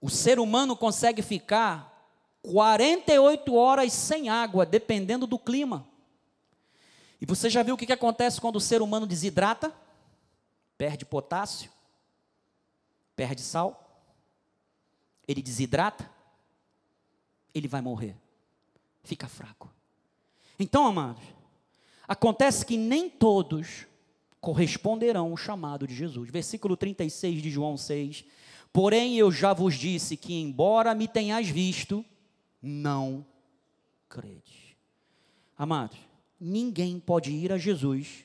o ser humano consegue ficar 48 horas sem água, dependendo do clima. E você já viu o que, acontece quando o ser humano desidrata? Perde potássio, perde sal, ele desidrata, ele vai morrer, fica fraco. Então, amados, acontece que nem todos corresponderão ao chamado de Jesus. Versículo 36 de João 6. Porém, eu já vos disse que, embora me tenhas visto, não crede. Amados, ninguém pode ir a Jesus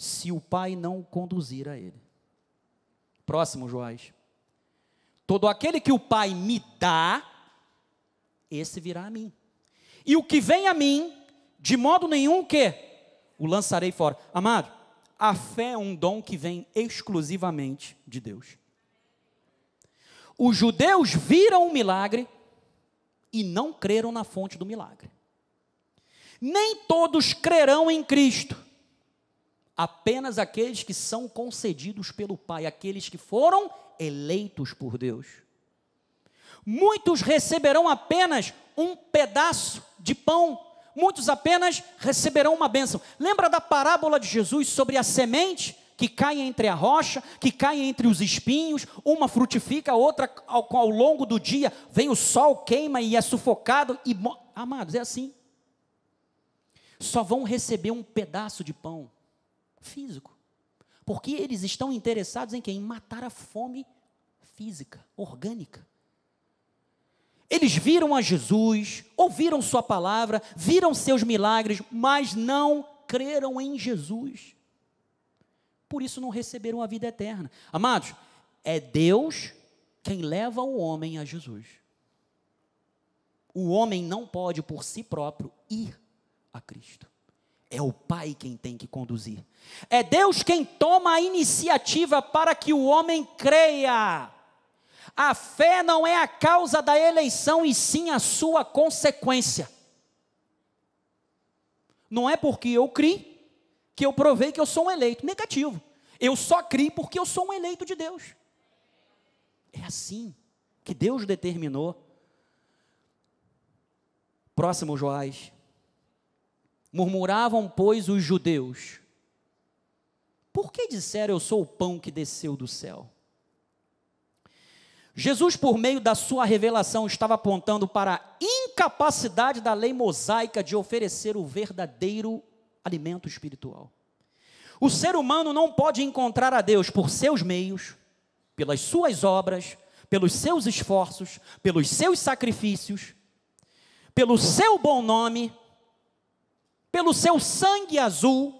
se o Pai não o conduzir a Ele. Próximo, Joás. Todo aquele que o Pai me dá, esse virá a mim. E o que vem a mim, de modo nenhum que o lançarei fora. Amado, a fé é um dom que vem exclusivamente de Deus. Os judeus viram o milagre e não creram na fonte do milagre. Nem todos crerão em Cristo, apenas aqueles que são concedidos pelo Pai, aqueles que foram eleitos por Deus. Muitos receberão apenas um pedaço de pão, muitos apenas receberão uma bênção. Lembra da parábola de Jesus sobre a semente que cai entre a rocha, que cai entre os espinhos, uma frutifica, a outra ao, ao longo do dia vem o sol, queima e é sufocado e amados, é assim. Só vão receber um pedaço de pão físico. Porque eles estão interessados em quem? Em matar a fome física, orgânica. Eles viram a Jesus, ouviram Sua palavra, viram seus milagres, mas não creram em Jesus por isso não receberam a vida eterna. Amados, é Deus quem leva o homem a Jesus. O homem não pode por si próprio ir a Cristo. É o Pai quem tem que conduzir. É Deus quem toma a iniciativa para que o homem creia. A fé não é a causa da eleição e sim a sua consequência. Não é porque eu criei que eu provei que eu sou um eleito. Negativo. Eu só criei porque eu sou um eleito de Deus. É assim que Deus determinou. Próximo, Joás. Murmuravam, pois, os judeus: Por que disseram eu sou o pão que desceu do céu? Jesus, por meio da sua revelação, estava apontando para a incapacidade da lei mosaica de oferecer o verdadeiro alimento espiritual. O ser humano não pode encontrar a Deus por seus meios, pelas suas obras, pelos seus esforços, pelos seus sacrifícios, pelo seu bom nome, pelo seu sangue azul.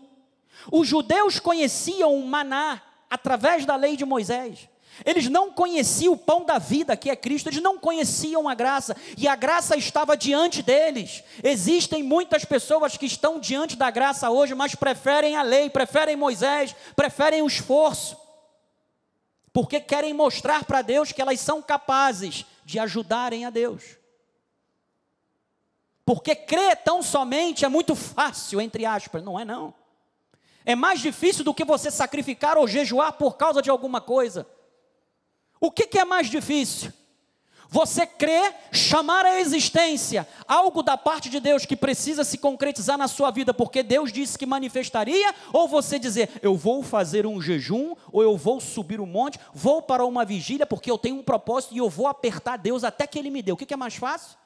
Os judeus conheciam o maná através da lei de Moisés. Eles não conheciam o pão da vida, que é Cristo, eles não conheciam a graça, e a graça estava diante deles. Existem muitas pessoas que estão diante da graça hoje, mas preferem a lei, preferem Moisés, preferem o esforço, porque querem mostrar para Deus que elas são capazes de ajudarem a Deus. Porque crer tão somente é muito fácil, entre aspas, não é não. É mais difícil do que você sacrificar ou jejuar por causa de alguma coisa. O que, que é mais difícil? Você crer, chamar a existência algo da parte de Deus que precisa se concretizar na sua vida, porque Deus disse que manifestaria, ou você dizer, eu vou fazer um jejum, ou eu vou subir um monte, vou para uma vigília, porque eu tenho um propósito e eu vou apertar Deus até que Ele me dê. O que é mais fácil?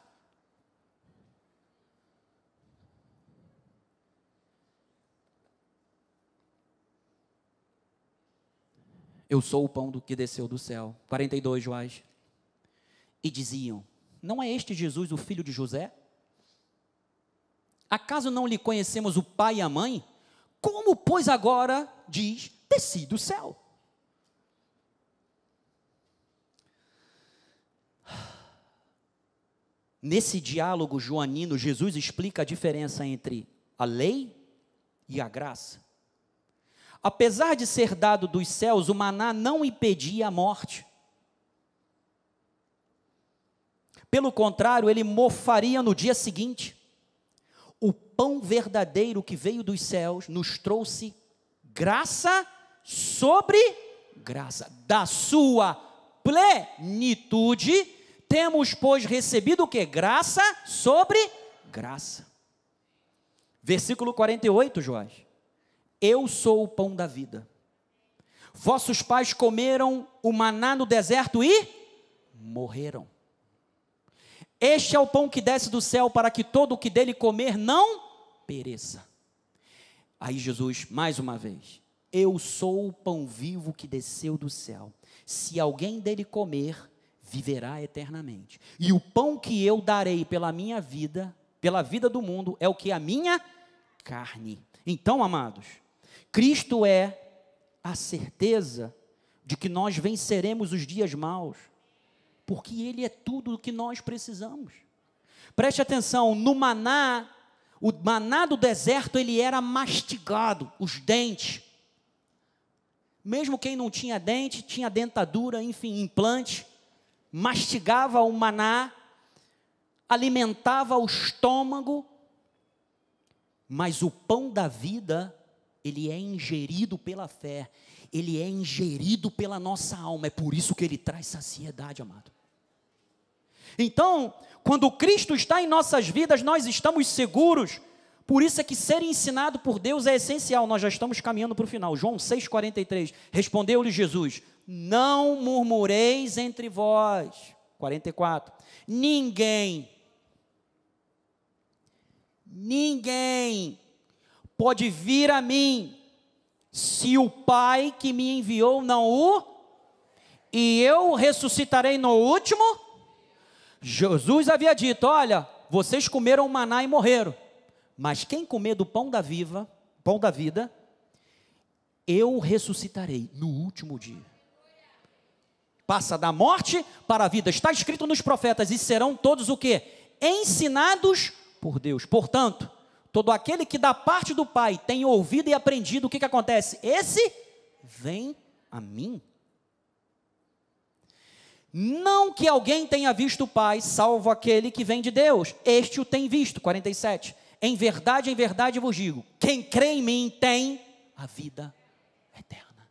Eu sou o pão do que desceu do céu. 42, Joás. E diziam: Não é este Jesus o filho de José? Acaso não lhe conhecemos o pai e a mãe? Como, pois, agora diz: Desci do céu? Nesse diálogo joanino, Jesus explica a diferença entre a lei e a graça. Apesar de ser dado dos céus, o maná não impedia a morte. Pelo contrário, ele mofaria no dia seguinte. O pão verdadeiro que veio dos céus nos trouxe graça sobre graça, da sua plenitude, temos, pois, recebido o que? Graça sobre graça. Versículo 48, Joás. Eu sou o pão da vida. Vossos pais comeram o maná no deserto e morreram. Este é o pão que desce do céu para que todo o que dele comer não pereça. Aí Jesus, mais uma vez, eu sou o pão vivo que desceu do céu. Se alguém dele comer, viverá eternamente. E o pão que eu darei pela minha vida, pela vida do mundo, é o que a minha carne. Então, amados, Cristo é a certeza de que nós venceremos os dias maus, porque Ele é tudo o que nós precisamos. Preste atenção, no maná, o maná do deserto, ele era mastigado, os dentes. Mesmo quem não tinha dente, tinha dentadura, enfim, implante, mastigava o maná, alimentava o estômago, mas o pão da vida ele é ingerido pela fé, ele é ingerido pela nossa alma, é por isso que ele traz saciedade, amado. Então, quando Cristo está em nossas vidas, nós estamos seguros, por isso é que ser ensinado por Deus é essencial. Nós já estamos caminhando para o final. João 6,43. Respondeu-lhe Jesus: Não murmureis entre vós. 44. Ninguém, ninguém pode vir a mim, se o Pai que me enviou não o, e eu ressuscitarei no último. Jesus havia dito: Olha, vocês comeram maná e morreram, mas quem comer do pão da viva, pão da vida, eu ressuscitarei no último dia. Passa da morte para a vida. Está escrito nos profetas e serão todos o que? Ensinados por Deus. Portanto, Todo aquele que da parte do Pai tem ouvido e aprendido, o que, que acontece? Esse vem a mim. Não que alguém tenha visto o Pai, salvo aquele que vem de Deus. Este o tem visto. 47. Em verdade, em verdade vos digo: quem crê em mim tem a vida eterna.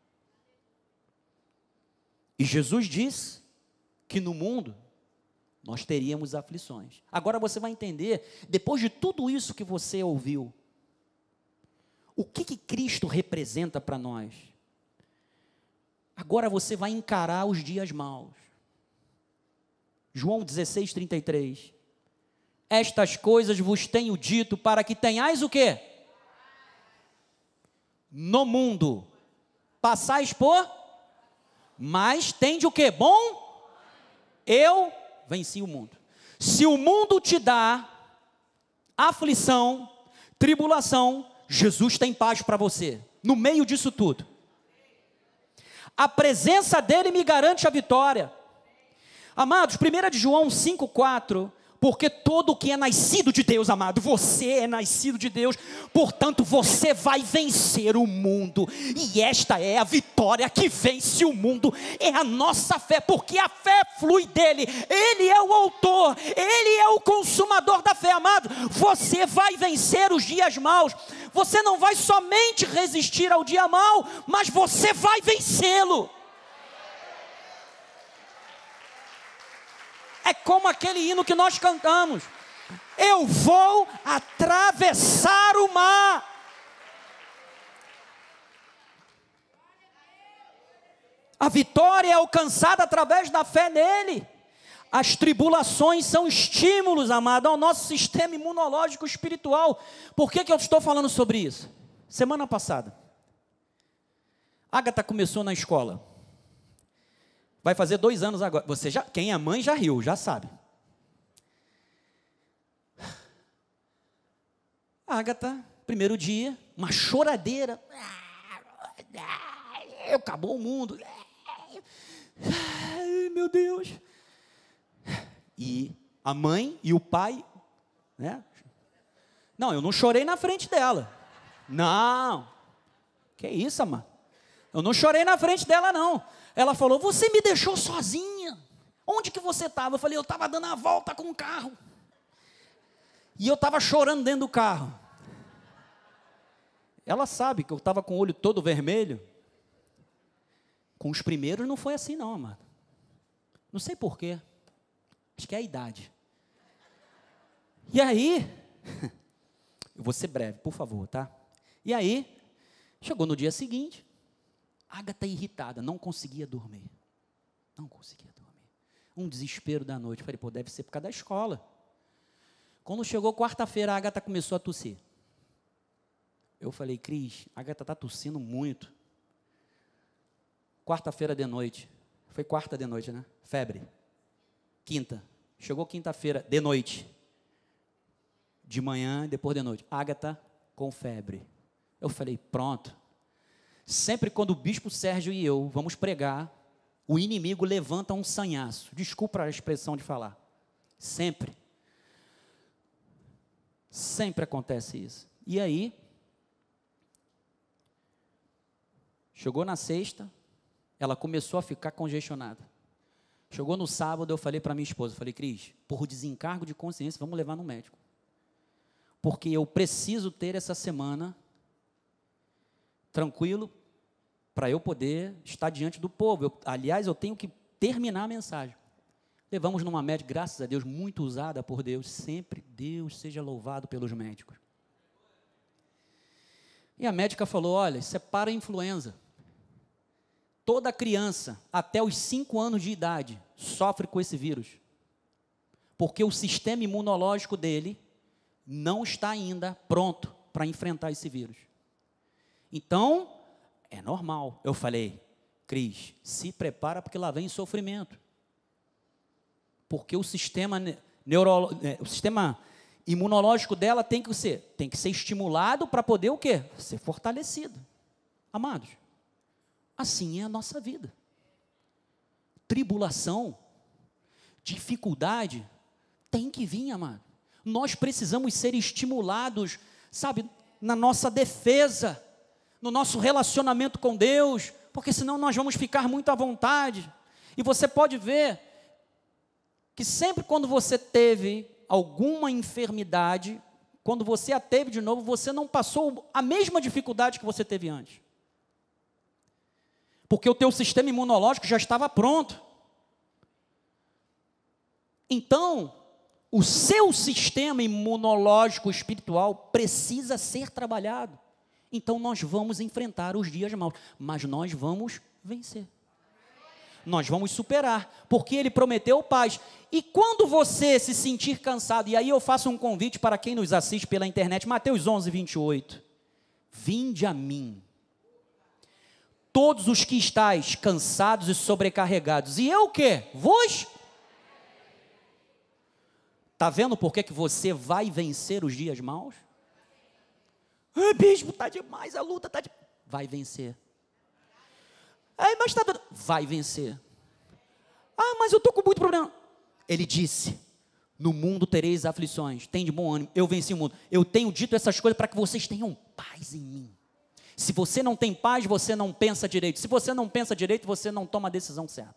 E Jesus diz que no mundo nós teríamos aflições. Agora você vai entender, depois de tudo isso que você ouviu, o que, que Cristo representa para nós. Agora você vai encarar os dias maus. João 16, 33. Estas coisas vos tenho dito para que tenhais o quê? No mundo. Passais por? Mas tende o quê? Bom? Eu venci o mundo. Se o mundo te dá aflição, tribulação, Jesus tem paz para você, no meio disso tudo. A presença dele me garante a vitória. Amados, 1 de João 5,4 porque todo que é nascido de Deus, amado, você é nascido de Deus, portanto você vai vencer o mundo, e esta é a vitória que vence o mundo, é a nossa fé, porque a fé flui dele, ele é o autor, ele é o consumador da fé, amado. Você vai vencer os dias maus, você não vai somente resistir ao dia mau, mas você vai vencê-lo. É como aquele hino que nós cantamos. Eu vou atravessar o mar. A vitória é alcançada através da fé nele. As tribulações são estímulos, amado, ao nosso sistema imunológico espiritual. Por que, que eu estou falando sobre isso? Semana passada, Agatha começou na escola. Vai fazer dois anos agora. Você já, quem é mãe já riu, já sabe. Agatha, primeiro dia, uma choradeira. Acabou o mundo. Meu Deus. E a mãe e o pai, né? Não, eu não chorei na frente dela. Não. Que isso, amado? Eu não chorei na frente dela, não. Ela falou: Você me deixou sozinha. Onde que você estava? Eu falei: Eu estava dando a volta com o carro. E eu estava chorando dentro do carro. Ela sabe que eu estava com o olho todo vermelho. Com os primeiros não foi assim, não, amado. Não sei porquê. Acho que é a idade. E aí, eu vou ser breve, por favor, tá? E aí, chegou no dia seguinte, Agatha irritada, não conseguia dormir. Não conseguia dormir. Um desespero da noite. Falei, pô, deve ser por causa da escola. Quando chegou quarta-feira, a Agatha começou a tossir. Eu falei, Cris, a Agatha está tossindo muito. Quarta-feira de noite. Foi quarta de noite, né? Febre. Quinta. Chegou quinta-feira de noite. De manhã depois de noite. Ágata com febre. Eu falei, pronto. Sempre quando o bispo Sérgio e eu vamos pregar, o inimigo levanta um sanhaço. Desculpa a expressão de falar. Sempre. Sempre acontece isso. E aí, chegou na sexta, ela começou a ficar congestionada. Chegou no sábado, eu falei para minha esposa, falei, Cris, por desencargo de consciência, vamos levar no médico. Porque eu preciso ter essa semana tranquilo para eu poder estar diante do povo. Eu, aliás, eu tenho que terminar a mensagem. Levamos numa médica, graças a Deus, muito usada por Deus. Sempre Deus seja louvado pelos médicos. E a médica falou: olha, isso é para a influenza. Toda criança, até os 5 anos de idade, sofre com esse vírus. Porque o sistema imunológico dele não está ainda pronto para enfrentar esse vírus. Então, é normal. Eu falei, Cris, se prepara porque lá vem sofrimento. Porque o sistema neuro, é, o sistema imunológico dela tem que ser, tem que ser estimulado para poder o quê? Ser fortalecido. Amados, assim é a nossa vida. Tribulação, dificuldade, tem que vir, amado. Nós precisamos ser estimulados, sabe, na nossa defesa no nosso relacionamento com Deus, porque senão nós vamos ficar muito à vontade. E você pode ver que sempre quando você teve alguma enfermidade, quando você a teve de novo, você não passou a mesma dificuldade que você teve antes. Porque o teu sistema imunológico já estava pronto. Então, o seu sistema imunológico espiritual precisa ser trabalhado. Então nós vamos enfrentar os dias maus, mas nós vamos vencer. Nós vamos superar, porque ele prometeu paz. E quando você se sentir cansado, e aí eu faço um convite para quem nos assiste pela internet, Mateus 11, 28. Vinde a mim, todos os que estáis cansados e sobrecarregados, e eu o quê? Vos? Está vendo por que, que você vai vencer os dias maus? Ah, bispo, está demais, a luta está de... Vai vencer. Ai, mas está... Vai vencer. Ah, mas eu estou com muito problema. Ele disse, no mundo tereis aflições, tem de bom ânimo, eu venci o mundo. Eu tenho dito essas coisas para que vocês tenham paz em mim. Se você não tem paz, você não pensa direito. Se você não pensa direito, você não toma a decisão certa.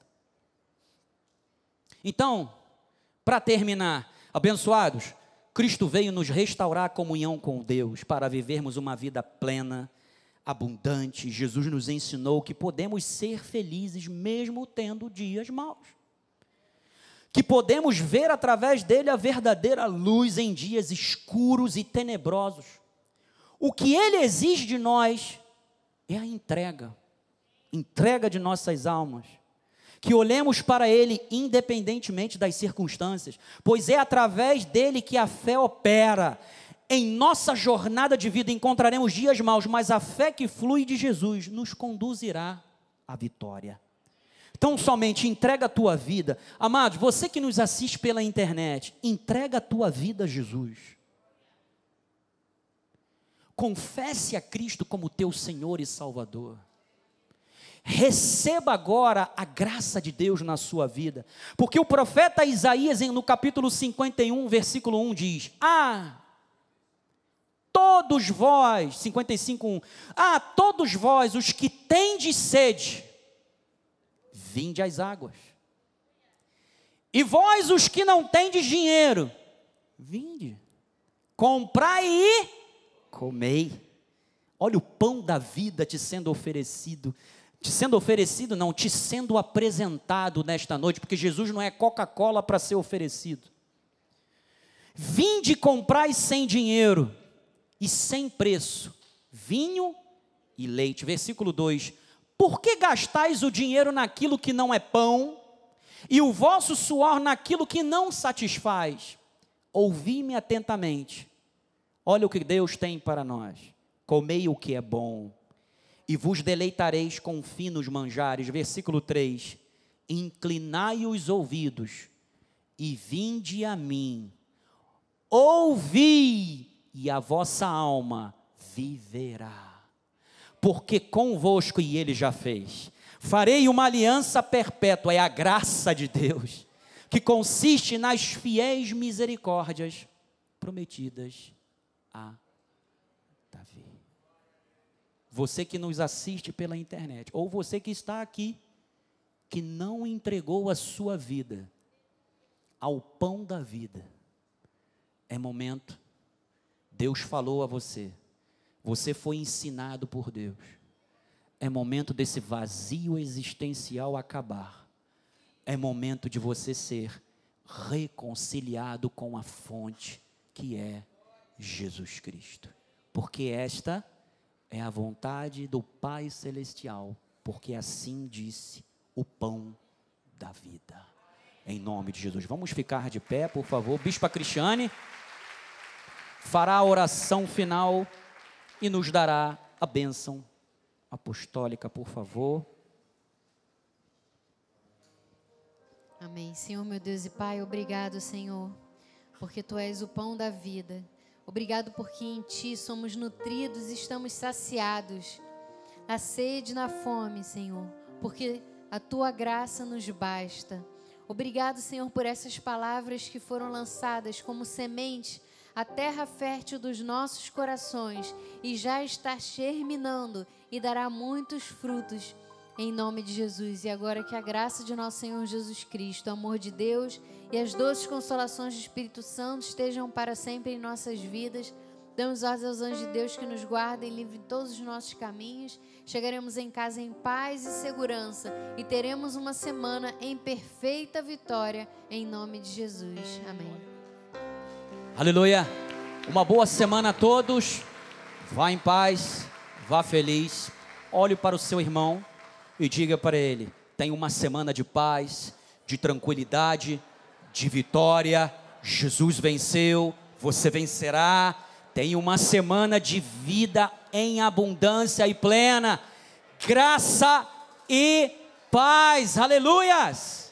Então, para terminar, abençoados, Cristo veio nos restaurar a comunhão com Deus para vivermos uma vida plena, abundante. Jesus nos ensinou que podemos ser felizes mesmo tendo dias maus. Que podemos ver através dele a verdadeira luz em dias escuros e tenebrosos. O que ele exige de nós é a entrega entrega de nossas almas que olhemos para Ele independentemente das circunstâncias, pois é através dele que a fé opera. Em nossa jornada de vida encontraremos dias maus, mas a fé que flui de Jesus nos conduzirá à vitória. Então, somente entrega a tua vida. Amados, você que nos assiste pela internet, entrega a tua vida a Jesus. Confesse a Cristo como teu Senhor e Salvador. Receba agora a graça de Deus na sua vida. Porque o profeta Isaías, no capítulo 51, versículo 1, diz: Ah, todos vós, 55, 1, Ah, todos vós, os que tendes sede, vinde às águas. E vós, os que não tendes dinheiro, vinde, comprai e comei. Olha o pão da vida te sendo oferecido te sendo oferecido, não, te sendo apresentado nesta noite, porque Jesus não é Coca-Cola para ser oferecido. Vinde comprai sem dinheiro e sem preço, vinho e leite. Versículo 2: Por que gastais o dinheiro naquilo que não é pão, e o vosso suor naquilo que não satisfaz? Ouvi-me atentamente. Olha o que Deus tem para nós. Comei o que é bom, e vos deleitareis com finos manjares. Versículo 3: Inclinai os ouvidos e vinde a mim. Ouvi, e a vossa alma viverá. Porque convosco, e ele já fez, farei uma aliança perpétua, é a graça de Deus, que consiste nas fiéis misericórdias prometidas a Davi. Você que nos assiste pela internet, ou você que está aqui, que não entregou a sua vida ao pão da vida, é momento. Deus falou a você, você foi ensinado por Deus. É momento desse vazio existencial acabar. É momento de você ser reconciliado com a fonte que é Jesus Cristo. Porque esta é a vontade do Pai Celestial, porque assim disse o pão da vida. Em nome de Jesus. Vamos ficar de pé, por favor. Bispa Cristiane fará a oração final e nos dará a bênção apostólica, por favor. Amém. Senhor, meu Deus e Pai, obrigado, Senhor, porque Tu és o pão da vida. Obrigado porque em Ti somos nutridos e estamos saciados. Na sede e na fome, Senhor, porque a Tua graça nos basta. Obrigado, Senhor, por essas palavras que foram lançadas como semente a terra fértil dos nossos corações e já está germinando e dará muitos frutos em nome de Jesus. E agora que a graça de nosso Senhor Jesus Cristo, o amor de Deus e as doces consolações do Espírito Santo estejam para sempre em nossas vidas. Damos ordens aos anjos de Deus que nos guardem, livrem todos os nossos caminhos. Chegaremos em casa em paz e segurança e teremos uma semana em perfeita vitória, em nome de Jesus. Amém. Aleluia. Uma boa semana a todos. Vá em paz, vá feliz. Olhe para o seu irmão e diga para ele: tenha uma semana de paz, de tranquilidade, de vitória. Jesus venceu, você vencerá. Tenha uma semana de vida em abundância e plena. Graça e paz. Aleluias.